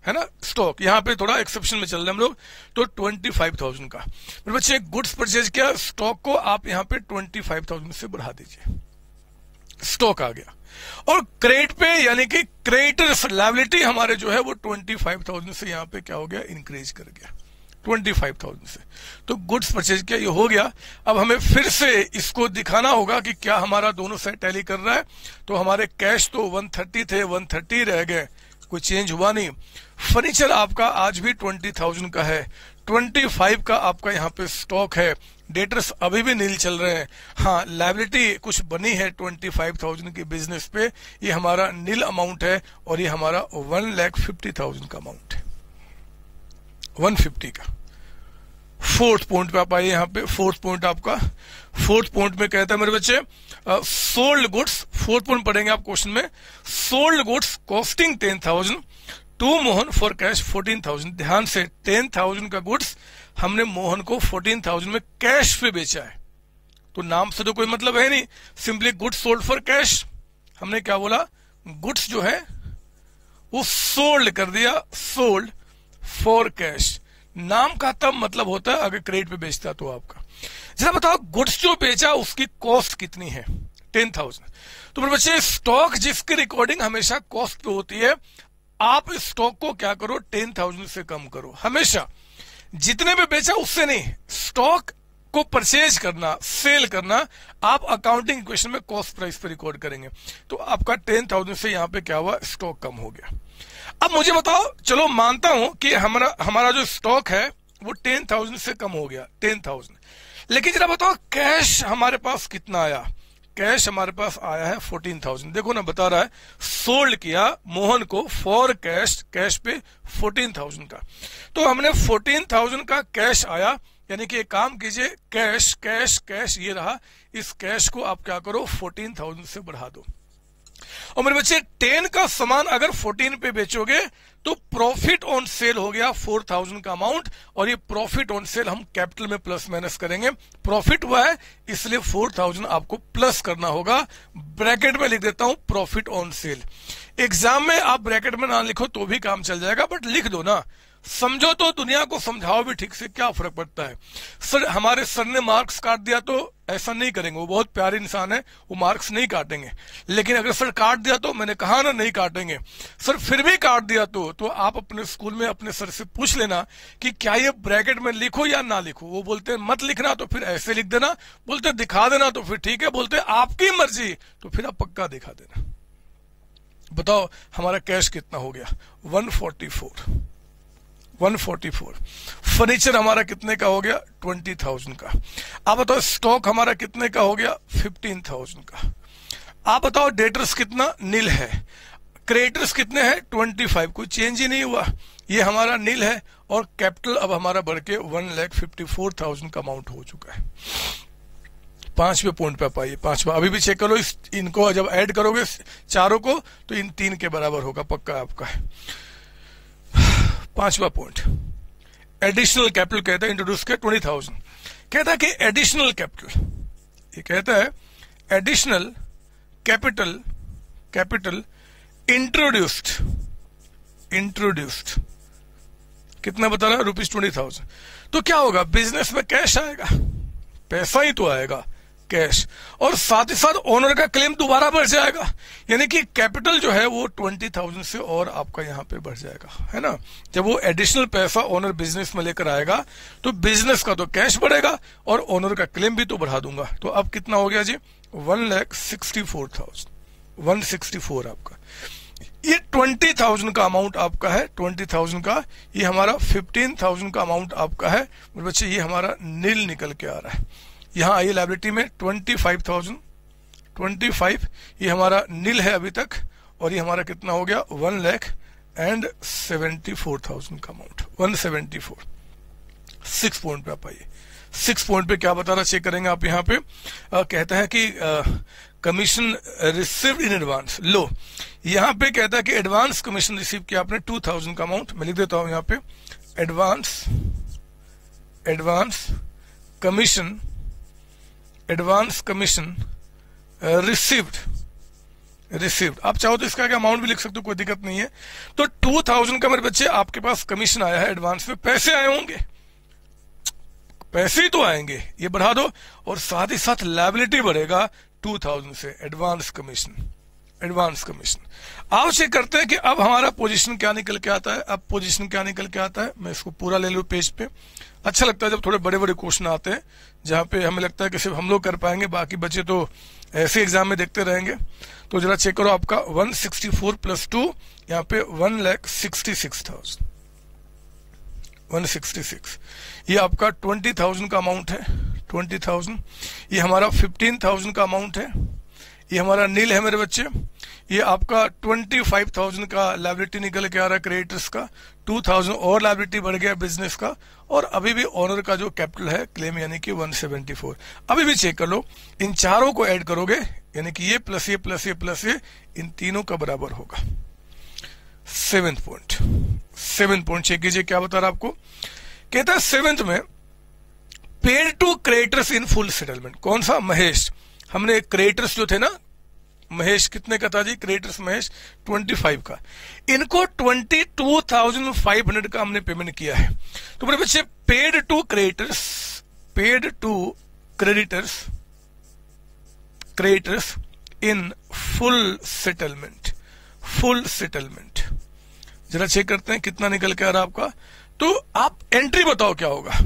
है ना? स्टॉक यहाँ पे थोड़ा एक्सेप्शन में चल रहे हम लोग तो ट्वेंटी फाइव थाउज़ेंड का। बच्चे गुड्स परचेज किया स्टॉक को आप यहाँ पे ट्वेंटी फाइव थाउज़ेंड से बढ़ा दीजिए। स्टॉक आ गया। और क्रेडिट पे, यानी कि क्रेडिटर लाइबिलिटी हमारे जो है वो ट्वेंटी फाइव थाउज़ेंड से यहाँ पे क्या हो गया? इंक्रीज कर गया। ट्वेंटी फाइव थाउज़ेंड से। तो गुड्स परचेज किया, ये हो गया। अब हमें फिर से इसको दिखाना होगा कि क्या हमारा दोनों साइड टैली कर रहा है। तो हमारे कैश तो वन थर्टी थे वन थर्टी रह गए। कोई चेंज हुआ नहीं। फर्नीचर आपका आज भी ट्वेंटी थाउज़ेंड का है। ट्वेंटी फाइव का आपका यहाँ पे स्टॉक है। डेटर्स अभी भी नील चल रहे हैं। हाँ लाइबिलिटी कुछ बनी है ट्वेंटी फाइव थाउज़ेंड की बिज़नेस पे। ये हमारा नील अमाउंट है और ये हमारा वन लैख फिफ्टी थाउज़ेंड का अमाउंट है। वन फिफ्टी का। फोर्थ पॉइंट पे आप आइए यहाँ पे। फोर्थ पॉइंट आपका। फोर्थ पॉइंट में कहता है मेरे बच्चे सोल्ड गुड्स फोर्थ पॉइंट पढ़ेंगे आप क्वेश्चन में। Sold goods costing ten thousand to Mohan for cash fourteen thousand ध्यान से टेन थाउज़ेंड का गुड्स हमने मोहन को फोर्टीन थाउज़ेंड में कैश पे बेचा है। तो नाम से तो कोई मतलब है नहीं। Simply goods sold for cash हमने क्या बोला? गुड्स जो है, वो सोल्ड कर दिया सोल्ड फॉर कैश नाम का तब मतलब होता है अगर क्रेडिट पे बेचता तो आपका। जरा बताओ गुड्स जो बेचा, उसकी कॉस्ट कितनी है? टेन थाउज़ेंड तो मेरे बच्चे स्टॉक जिसकी रिकॉर्डिंग हमेशा कॉस्ट पे होती है आप स्टॉक को क्या करो, टेन थाउज़ेंड से कम करो। हमेशा, जितने में बेचा उससे नहीं, स्टॉक को परचेज करना, सेल करना, आप अकाउंटिंग इक्वेशन में कॉस्ट प्राइस पर रिकॉर्ड करेंगे। तो आपका टेन थाउज़ेंड से यहाँ पे क्या हुआ, स्टॉक कम हो गया। अब मुझे बताओ, चलो मानता हूँ कि हमारा हमारा जो स्टॉक है, वो टेन थाउज़ेंड से कम हो गया, टेन थाउज़ेंड। लेकिन जरा बताओ कैश हमारे पास कितना आया? कैश हमारे पास आया है फोर्टीन थाउज़ेंड। देखो ना, बता रहा है, सोल्ड किया मोहन को फॉर कैश कैश पे फोर्टीन थाउज़ेंड का। तो हमने फोर्टीन थाउज़ेंड का कैश आया, यानी कि एक काम कीजिए, कैश कैश कैश, ये रहा, इस कैश को आप क्या करो, फोर्टीन थाउज़ेंड से बढ़ा दो। और मेरे बच्चे टेन का सामान अगर फोर्टीन पे बेचोगे तो प्रॉफिट ऑन सेल हो गया फोर थाउज़ेंड का अमाउंट और ये प्रॉफिट ऑन सेल हम कैपिटल में प्लस माइनस करेंगे। प्रॉफिट हुआ है, इसलिए फोर थाउज़ेंड आपको प्लस करना होगा। ब्रैकेट में लिख देता हूँ प्रॉफिट ऑन सेल एग्ज़ाम में आप ब्रैकेट में ना लिखो तो भी काम चल जाएगा बट लिख दो ना। समझो तो दुनिया को समझाओ भी ठीक से क्या फ़र्क पड़ता है। सर, हमारे सर ने मार्क्स काट दिया तो ऐसा नहीं करेंगे। वो बहुत प्यारे इंसान है, वो मार्क्स नहीं काटेंगे। लेकिन अगर सर काट दिया तो मैंने कहा ना नहीं काटेंगे। सर फिर भी काट दिया तो तो आप अपने स्कूल में अपने सर से पूछ लेना कि क्या ये ब्रैकेट में लिखो या ना लिखो। वो बोलते हैं, मत लिखना। तो फिर ऐसे लिख देना। बोलते दिखा देना। तो फिर ठीक है। बोलते आपकी मर्ज़ी। तो फिर आप पक्का दिखा देना। बताओ, हमारा कैश कितना हो गया? 144 144 फर्नीचर हमारा कितने का हो गया? 20,000 का। आप बताओ स्टॉक हमारा कितने का हो गया? 15,000 का। आप बताओ डेटर्स कितना? नील है। क्रेडिटर्स कितने हैं? 25 कोई चेंज ही नहीं हुआ। ये हमारा नील है और कैपिटल अब हमारा बढ़ के one lakh fifty four thousand का अमाउंट हो चुका है। पांचवे पॉइंट पे पाइए पांचवा अभी भी चेक करो इस इनको जब ऐड करोगे चारों को तो इन तीन के बराबर होगा पक्का आपका। है पांचवा पॉइंट एडिशनल कैपिटल कहता है इंट्रोड्यूस किया ट्वेंटी थाउज़ेंड कहता है कि एडिशनल कैपिटल ये कहता है additional capital capital introduced introduced कितना बता रहा है? रुपीज़ ट्वेंटी थाउज़ेंड तो क्या होगा? बिज़नेस में कैश आएगा. पैसा ही तो आएगा. कैश। और साथ ही साथ ओनर का क्लेम दोबारा बढ़ जाएगा। यानी कि कैपिटल जो है वो ट्वेंटी थाउज़ेंड से और आपका यहाँ पे बढ़ जाएगा। है ना? जब वो एडिशनल पैसा ओनर बिज़नेस में लेकर आएगा तो बिज़नेस का तो कैश बढ़ेगा और ओनर का क्लेम भी तो बढ़ा दूँगा। तो अब कितना हो गया जी? One lakh sixty four thousand one sixty four आपका। ये ट्वेंटी थाउज़ेंड का अमाउंट आपका है। ट्वेंटी थाउज़ेंड का, ये हमारा फिफ्टीन थाउज़ेंड का अमाउंट आपका है। बच्चे, ये हमारा नील निकल के आ रहा है। यहाँ आइए लाइब्रेटी में twenty five thousand twenty five ये हमारा नील है अभी तक और ये हमारा कितना हो गया? One lakh and seventy four thousand का amount one seventy four six point पे आप आइए। सिक्स पॉइंट पे क्या बता रहा चेक करेंगे आप यहाँ पे? आ, कहता है कि कमीशन रिसीव इन एडवांस लो यहाँ पे कहता है कि एडवांस कमीशन रिसीव किया आपने टू थाउज़ेंड का अमाउंट मैं लिख देता हूँ यहाँ पे। Advance advance commission advance commission received received आप चाहो तो इसका क्या अमाउंट भी लिख सकते हो, कोई दिक्कत नहीं है। तो टू थाउज़ेंड का मेरे बच्चे, आपके पास कमीशन आया है एडवांस में, पैसे आए होंगे। पैसे ही तो आएँगे, ये बढ़ा दो। और साथ ही साथ लाइबिलिटी बढ़ेगा 2000 से एडवांस कमीशन एडवांस कमीशन आओ चेक करते हैं कि अब हमारा पोजीशन क्या निकल के आता है, अब पोजीशन क्या निकल के आता है। मैं इसको पूरा ले लू पेज पे। अच्छा लगता है जब थोड़े बड़े बड़े क्वेश्चन आते हैं। जहाँ पे हमें लगता है कि सिर्फ़ हम लोग कर पाएँगे, बाकी बच्चे तो ऐसे एग्ज़ाम में देखते रहेंगे। तो जरा चेक करो आपका 164 प्लस टू यहाँ पे one lakh sixty six thousand one ये आपका ट्वेंटी थाउज़ेंड का अमाउंट है। ट्वेंटी थाउज़ेंड ये हमारा फिफ्टीन थाउज़ेंड का अमाउंट है। ये हमारा नील है मेरे बच्चे। ये आपका ट्वेंटी फाइव थाउज़ेंड का लाइबिलिटी निकल के आ रहा है क्रेडिटर्स का टू थाउज़ेंड और लाइबिलिटी बढ़ गया बिज़नेस का, और अभी भी ऑनर का जो कैपिटल है क्लेम यानी कि वन सेवेंटी फोर अभी भी चेक कर लो, इन चारों को ऐड करोगे, यानी कि ये प्लस ये प्लस ये प्लस ये, इन तीनों का बराबर होगा। Seventh point seventh point check कीजिए, क्या बता रहा आपको? कहता है सेवेंथ में paid to creditors in full settlement कौन सा? महेश। हमने क्रिएटर्स जो थे ना महेश कितने का था जी? क्रिएटर्स महेश 25 का। इनको 22,500 का हमने पेमेंट किया है। तो मेरे बच्चे paid to creditors paid to creditors creditors in full settlement full settlement जरा चेक करते हैं कितना निकल के आ रहा आपका। तो आप एंट्री बताओ क्या होगा।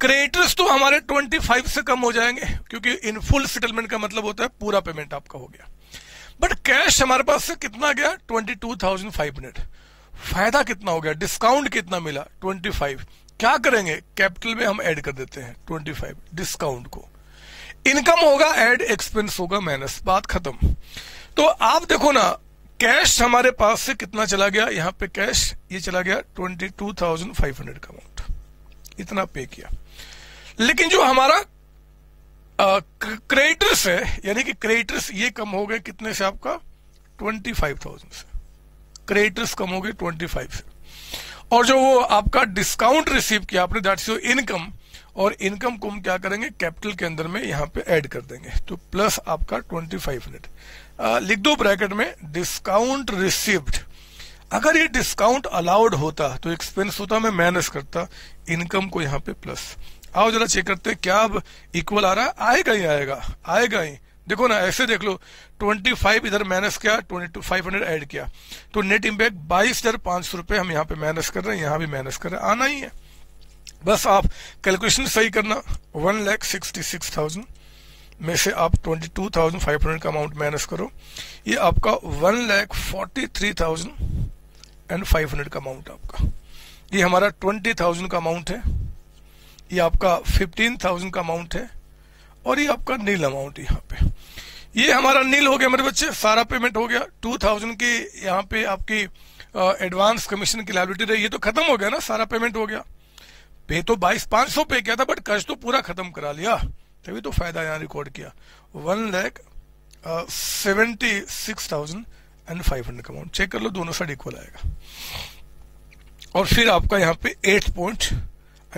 क्रेडिटर्स तो हमारे 25 से कम हो जाएँगे क्योंकि इन फुल सेटलमेंट का मतलब होता है पूरा पेमेंट आपका हो गया। बट कैश हमारे पास से कितना गया? 22,500 फ़ायदा कितना हो गया? डिस्काउंट कितना मिला? 25 क्या करेंगे? कैपिटल में हम ऐड कर देते हैं 25 डिस्काउंट को. इनकम होगा ऐड एक्सपेंस होगा माइनस बात खत्म. तो आप देखो ना कैश हमारे पास से कितना चला गया? यहाँ पे कैश ये चला गया 22,500 का अमाउंट इतना पे किया. लेकिन जो हमारा क्रेडिटर्स है, यानी कि क्रेडिटर्स ये कम हो गए कितने से आपका? ट्वेंटी फाइव थाउज़ेंड से। क्रेडिटर्स कम हो गए ट्वेंटी फाइव से। और जो वो आपका डिस्काउंट रिसीव किया आपने दैट्स योर इनकम और इनकम को हम क्या करेंगे? कैपिटल के अंदर में यहाँ पे ऐड कर देंगे। तो प्लस आपका ट्वेंटी फाइव हंड्रेड लिख दो ब्रैकेट में डिस्काउंट रिसीव्ड अगर ये डिस्काउंट अलाउड होता तो एक्सपेंस होता, मैं माइनस करता इनकम को यहाँ पे प्लस आओ जरा चेक करते हैं, क्या अब इक्वल आ रहा है? आएगा ही आएगा आएगा ही। देखो ना, ऐसे देख लो 25 इधर माइनस किया 22 500 ऐड किया। तो नेट इम्पैक्ट बाईस हज़ार पाँच सौ रुपए हम यहाँ पे माइनस कर रहे हैं, यहाँ भी माइनस कर रहे हैं, आना ही है। बस आप कैलकुलेशन सही करना one lakh sixty six thousand में से आप twenty two thousand five hundred का अमाउंट माइनस करो। ये आपका one lakh forty three thousand and five hundred का अमाउंट आपका। ये हमारा ट्वेंटी थाउज़ेंड का अमाउंट है। ये आपका फिफ्टीन थाउज़ेंड का अमाउंट है और ये आपका नील अमाउंट यहाँ पे। ये हमारा नील हो गया मेरे बच्चे, सारा पेमेंट हो गया। टू थाउज़ेंड की यहाँ पे आपकी एडवांस कमीशन की लाइबिलिटी रही। ये तो खत्म हो गया ना, सारा पेमेंट हो गया। पे तो बाईस, पाँच सौ पे किया था बट कर्ज तो पूरा खत्म करा लिया। तभी तो फ़ायदा यहाँ रिकॉर्ड किया। One lakh seventy six thousand and five hundred का अमाउंट चेक कर लो, दोनों साइड इक्वल आएगा। और फिर आपका यहाँ पे eight point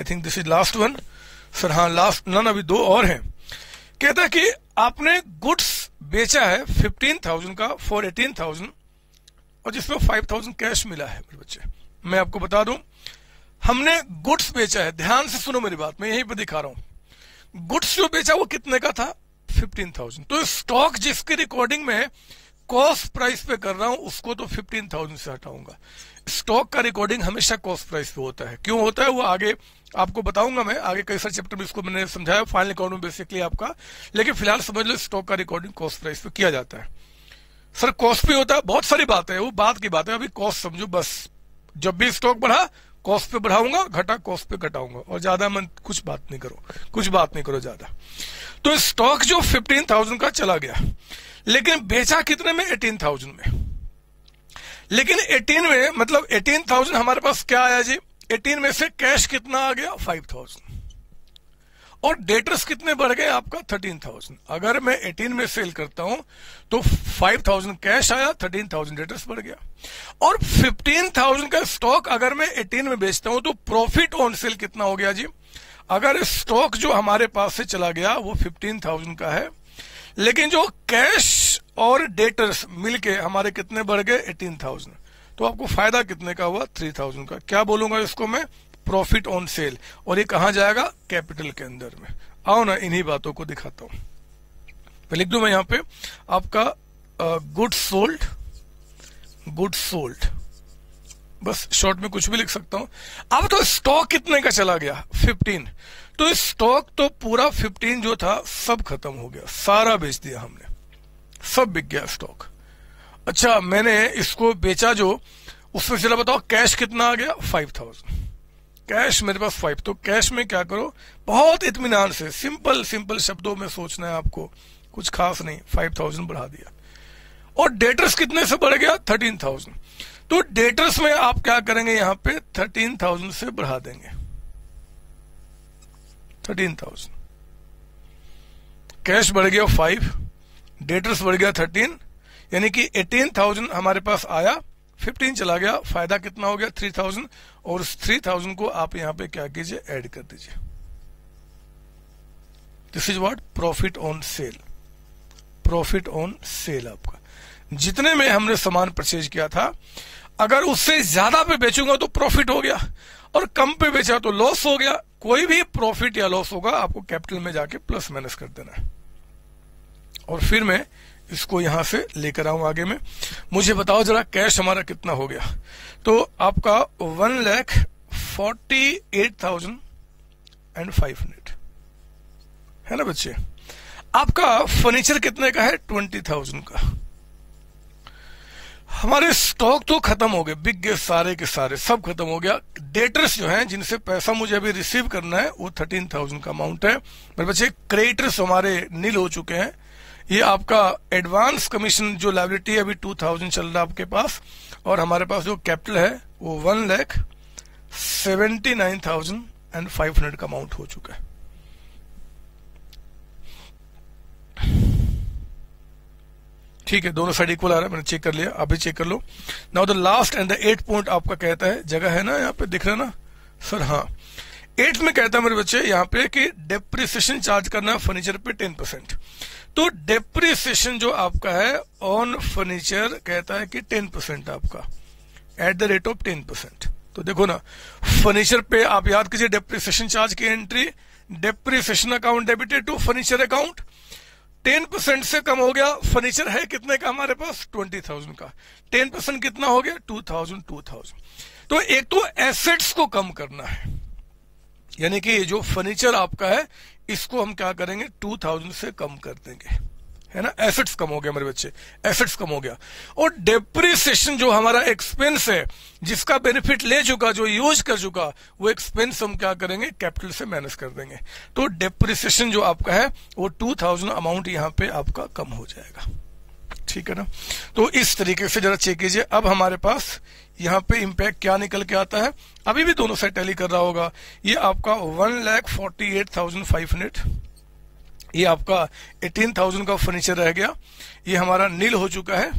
I think this is last one sir हाँ लास्ट नन अभी दो और हैं। कहता कि आपने गुड्स बेचा है फिफ्टीन थाउज़ेंड का फॉर एटीन थाउज़ेंड और जिसमें फाइव थाउज़ेंड कैश मिला है मेरे बच्चे। मैं आपको बता दूँ, हमने गुड्स बेचा है। ध्यान से सुनो मेरी बात, मैं यहीं पर दिखा रहा हूँ। गुड्स जो बेचा वो कितने का था? फिफ्टीन थाउज़ेंड तो स्टॉक जिसकी रिकॉर्डिंग में कॉस्ट प्राइस पे कर रहा हूँ, उसको तो फिफ्टीन थाउज़ेंड से हटाऊँगा। स्टॉक का रिकॉर्डिंग हमेशा कॉस्ट प्राइस पे होता है। क्यों होता है? वो आगे आपको बताऊँगा मैं आगे कई सारे चैप्टर में इसको मैंने समझाया फाइनल अकाउंट में बेसिकली आपका। लेकिन फ़िलहाल समझ लो स्टॉक का रिकॉर्डिंग कॉस्ट प्राइस पे किया जाता है। सर कॉस्ट पे होता है बहुत सारी बात है वो बात की बात है अभी कॉस्ट समझो बस। जब भी स्टॉक बढ़ा कॉस्ट पे बढ़ाऊँगा घटा कॉस्ट पे घटाऊँगा और ज़्यादा मन कुछ बात नहीं करो कुछ बात नहीं करो ज़्यादा। तो स्टॉक जो फिफ्टीन थाउज़ेंड का चला गया लेकिन बेचा कितने में? एटीन थाउज़ेंड में। लेकिन 18 में मतलब 18,000 हमारे पास क्या आया जी? 18 में से कैश कितना आ गया? 5,000 और डेटर्स कितने बढ़ गए आपका? 13,000 अगर मैं 18 में सेल करता हूँ तो 5,000 कैश आया 13,000 डेटर्स बढ़ गया. और 15,000 का स्टॉक अगर मैं 18 में बेचता हूँ तो प्रॉफिट ऑन सेल कितना हो गया जी? अगर स्टॉक जो हमारे पास से चला गया वो 15,000 का है. लेकिन जो कैश और डेटर्स मिलके हमारे कितने बढ़ गए? एटीन थाउज़ेंड तो आपको फ़ायदा कितने का हुआ? थ्री थाउज़ेंड का। क्या बोलूँगा इसको मैं? प्रॉफिट ऑन सेल और ये कहा जाएगा? कैपिटल के अंदर में। आओ ना, इन्हीं बातों को दिखाता हूँ। लिख दू मैं यहाँ पे। आपका गुड सोल्ड गुड सोल्ड बस शॉर्ट में कुछ भी लिख सकता हूँ। अब तो स्टॉक कितने का चला गया? 15 तो स्टॉक तो पूरा 15 जो था, सब खत्म हो गया। सारा बेच दिया हमने। सब बिक गया स्टॉक अच्छा मैंने इसको बेचा जो, उसमें चला बताओ कैश कितना आ गया? फाइव थाउज़ेंड कैश मेरे पास फाइव तो कैश में क्या करो? बहुत इतमान से सिंपल सिंपल शब्दों में सोचना है आपको। कुछ खास नहीं फाइव थाउज़ेंड बढ़ा दिया। और डेटर्स कितने से बढ़ गया? थर्टीन थाउज़ेंड तो डेटर्स में आप क्या करेंगे यहाँ पे? थर्टीन थाउज़ेंड से बढ़ा देंगे। थर्टीन थाउज़ेंड कैश बढ़ गया फाइव डेटर्स बढ़ गया थर्टीन यानी कि एटीन थाउज़ेंड हमारे पास आया, फिफ्टीन चला गया, फ़ायदा कितना हो गया? थ्री थाउज़ेंड, और उस थ्री थाउज़ेंड को आप यहाँ पे क्या कीजिए, ऐड कर दीजिए। This is what profit on sale profit on sale आपका। जितने में हमने सामान परचेज किया था, अगर उससे ज़्यादा पे बेचूँगा तो प्रॉफिट हो गया, और कम पे बेचा तो लॉस हो गया। कोई भी प्रॉफिट या लॉस होगा, आपको कैपिटल में जाके प्लस माइनस कर देना है। और फिर मैं इसको यहाँ से लेकर आऊँ आगे में। मुझे बताओ जरा कैश हमारा कितना हो गया? तो आपका one lakh forty eight thousand and five hundred है ना बच्चे? आपका फर्नीचर कितने का है? ट्वेंटी थाउज़ेंड का। हमारे स्टॉक तो खत्म हो गए बिग गए सारे के सारे, सब खत्म हो गया। डेटर्स जो हैं, जिनसे पैसा मुझे अभी रिसीव करना है, वो थर्टीन थाउज़ेंड का अमाउंट है। मेरे बच्चे क्रेडिटर्स हमारे नील हो चुके हैं। ये आपका एडवांस कमीशन जो लाइबिलिटी है, अभी टू थाउज़ेंड चल रहा है आपके पास, और हमारे पास जो कैपिटल है, वो one lakh seventy nine thousand and five hundred का अमाउंट हो चुका है। ठीक है, दोनों साइड इक्वल आ रहा है, मैंने चेक कर लिया अभी चेक कर लो। Now the last and the eight point आपका कहता है, जगह है ना, यहाँ पे दिख रहा है ना? सर हाँ। एट में कहता है मेरे बच्चे, यहाँ पे कि डेप्रिसिएशन चार्ज करना फर्नीचर पे टेन परसेंट तो डेप्रिसिएशन जो आपका है ऑन फर्नीचर कहता है कि टेन परसेंट आपका at the rate of ten percent तो देखो ना फर्नीचर पे आप याद कीजिए डेप्रिसिएशन चार्ज की entry depreciation account debited to furniture account ten percent से कम हो गया फर्नीचर है कितने का हमारे पास? ट्वेंटी थाउज़ेंड का। टेन परसेंट कितना हो गया? टू थाउज़ेंड टू थाउज़ेंड तो एक तो एसेट्स को कम करना है। यानी कि जो फर्नीचर आपका है इसको हम क्या करेंगे? टू थाउज़ेंड से कम कर देंगे। है ना? एसेट्स कम हो गया मेरे बच्चे। एसेट्स कम हो गया। और डेप्रिसिएशन जो हमारा एक्सपेंस है, जिसका बेनिफिट ले चुका, जो यूज़ कर चुका, वो एक्सपेंस हम क्या करेंगे? कैपिटल से मैनेज कर देंगे। तो डेप्रिसिएशन जो आपका है, वो टू थाउज़ेंड अमाउंट यहाँ पे आपका कम हो जाएगा। ठीक है ना? तो इस तरीके से जरा चेक कीजिए। अब हमारे पास यहाँ पे इम्पैक्ट क्या निकल के आता है? अभी भी दोनों साइड टैली कर रहा होगा। ये आपका one lakh forty eight thousand five hundred ये आपका एटीन थाउज़ेंड का फर्नीचर रह गया। ये हमारा नील हो चुका है।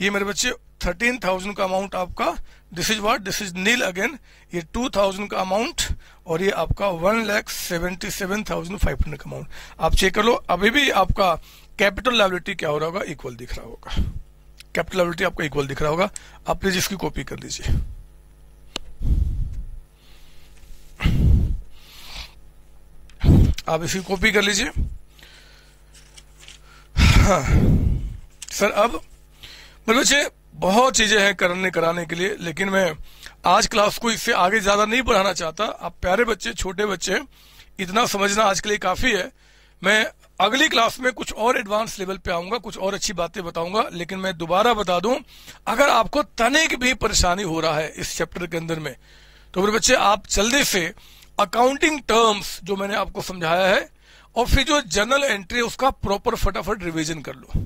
ये मेरे बच्चे थर्टीन थाउज़ेंड का अमाउंट आपका this is what this is nil again ये टू थाउज़ेंड का अमाउंट और ये आपका one lakh seventy seven thousand five hundred का अमाउंट आप चेक कर लो, अभी भी आपका कैपिटल लाइबिलिटी क्या हो रहा होगा? इक्वल दिख रहा होगा। कैपिटल लाइबिलिटी आपका इक्वल दिख रहा होगा। आप प्लीज़ इसकी कॉपी कर लीजिए आप इसकी कॉपी कर लीजिए। हाँ। सर, अब मेरे बच्चे बहुत चीज़ें हैं करने, कराने के लिए, लेकिन मैं आज क्लास को इससे आगे ज़्यादा नहीं बढ़ाना चाहता। आप प्यारे बच्चे, छोटे बच्चे, इतना समझना आज के लिए काफ़ी है। मैं अगली क्लास में कुछ और एडवांस लेवल पे आऊँगा, कुछ और अच्छी बातें बताऊँगा, लेकिन मैं दोबारा बता दूँ, अगर आपको तनिक भी परेशानी हो रहा है इस चैप्टर के अंदर में तो मेरे बच्चे, आप जल्दी से अकाउंटिंग टर्म्स जो मैंने आपको समझाया है, और फिर जो जर्नल एंट्री उसका प्रॉपर फटाफट रिविजन कर लो।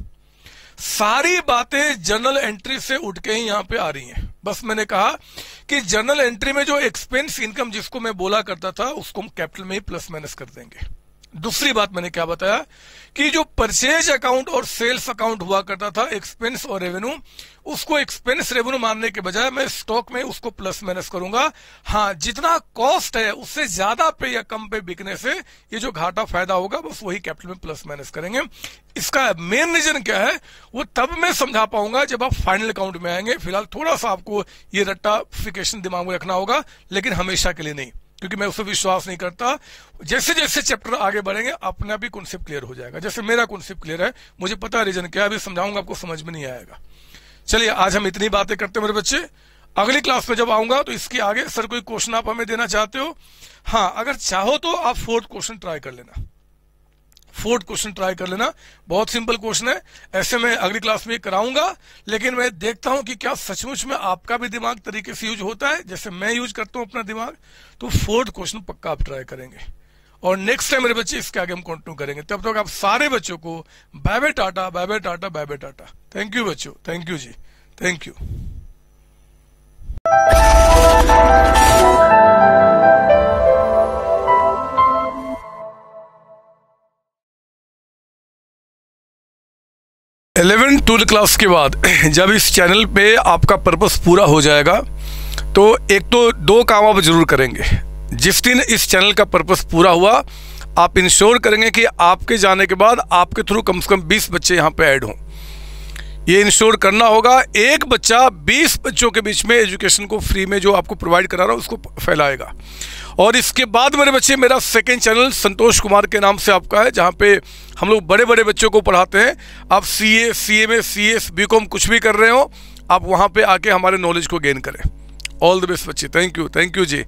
सारी बातें जर्नल एंट्री से उठ के ही यहाँ पे आ रही हैं। बस मैंने कहा कि जर्नल एंट्री में जो एक्सपेंस इनकम जिसको मैं बोला करता था, उसको हम कैपिटल में ही प्लस माइनस कर देंगे। दूसरी बात मैंने क्या बताया कि जो परचेज अकाउंट और सेल्स अकाउंट हुआ करता था एक्सपेंस और रेवेन्यू उसको एक्सपेंस रेवेन्यू मानने के बजाय मैं स्टॉक में उसको प्लस माइनस करूँगा। हाँ जितना कॉस्ट है, उससे ज़्यादा पे या कम पे बिकने से ये जो घाटा फ़ायदा होगा, बस वही कैपिटल में प्लस माइनस करेंगे। इसका मेन रीजन क्या है, वो तब मैं समझा पाऊँगा जब आप फाइनल अकाउंट में आएँगे। फ़िलहाल थोड़ा सा आपको ये रट्टाफिकेशन दिमाग में रखना होगा, लेकिन हमेशा के लिए नहीं। क्योंकि मैं उस पर विश्वास नहीं करता। जैसे जैसे चैप्टर आगे बढ़ेंगे, अपना भी कॉन्सेप्ट क्लियर हो जाएगा। जैसे मेरा कॉन्सेप्ट क्लियर है, मुझे पता है रीजन क्या अभी समझाऊँगा, आपको समझ में नहीं आएगा। चलिए, आज हम इतनी बातें करते हैं मेरे बच्चे। अगली क्लास में जब आऊँगा तो इसके आगे सर कोई क्वेश्चन आप हमें देना चाहते हो? हाँ अगर चाहो तो आप फोर्थ क्वेश्चन ट्राई कर लेना। फोर्थ क्वेश्चन ट्राई कर लेना। बहुत सिंपल क्वेश्चन है। ऐसे मैं अगली क्लास में कराऊँगा। लेकिन मैं देखता हूँ कि क्या सचमुच में आपका भी दिमाग तरीके से यूज़ होता है, जैसे मैं यूज़ करता हूँ अपना दिमाग। तो फोर्थ क्वेश्चन पक्का आप ट्राई करेंगे। और नेक्स्ट टाइम मेरे बच्चे इसके आगे हम कंटिन्यू करेंगे। तब तक तो आप सारे बच्चों को bye bye tata, bye bye tata, bye bye tata. Thank you बच्चों thank you ji. Thank you eleven twelfth class के बाद जब इस चैनल पे आपका पर्पस पूरा हो जाएगा तो एक तो दो काम आप ज़रूर करेंगे। जिस दिन इस चैनल का पर्पस पूरा हुआ, आप इंश्योर करेंगे कि आपके जाने के बाद आपके थ्रू कम से कम 20 बच्चे यहाँ पे ऐड हों। ये इंश्योर करना होगा। एक बच्चा 20 बच्चों के बीच में एजुकेशन को फ्री में जो आपको प्रोवाइड करा रहा है, उसको फैलाएगा। और इसके बाद मेरे बच्चे, मेरा सेकेंड चैनल संतोष कुमार के नाम से आपका है, जहाँ पे हम लोग बड़े बड़े बच्चों को पढ़ाते हैं। आप C A C M A C S B com कुछ भी कर रहे हो, आप वहाँ पर आके हमारे नॉलेज को गेन करें। ऑल द बेस्ट बच्चे। Thank you thank you ji.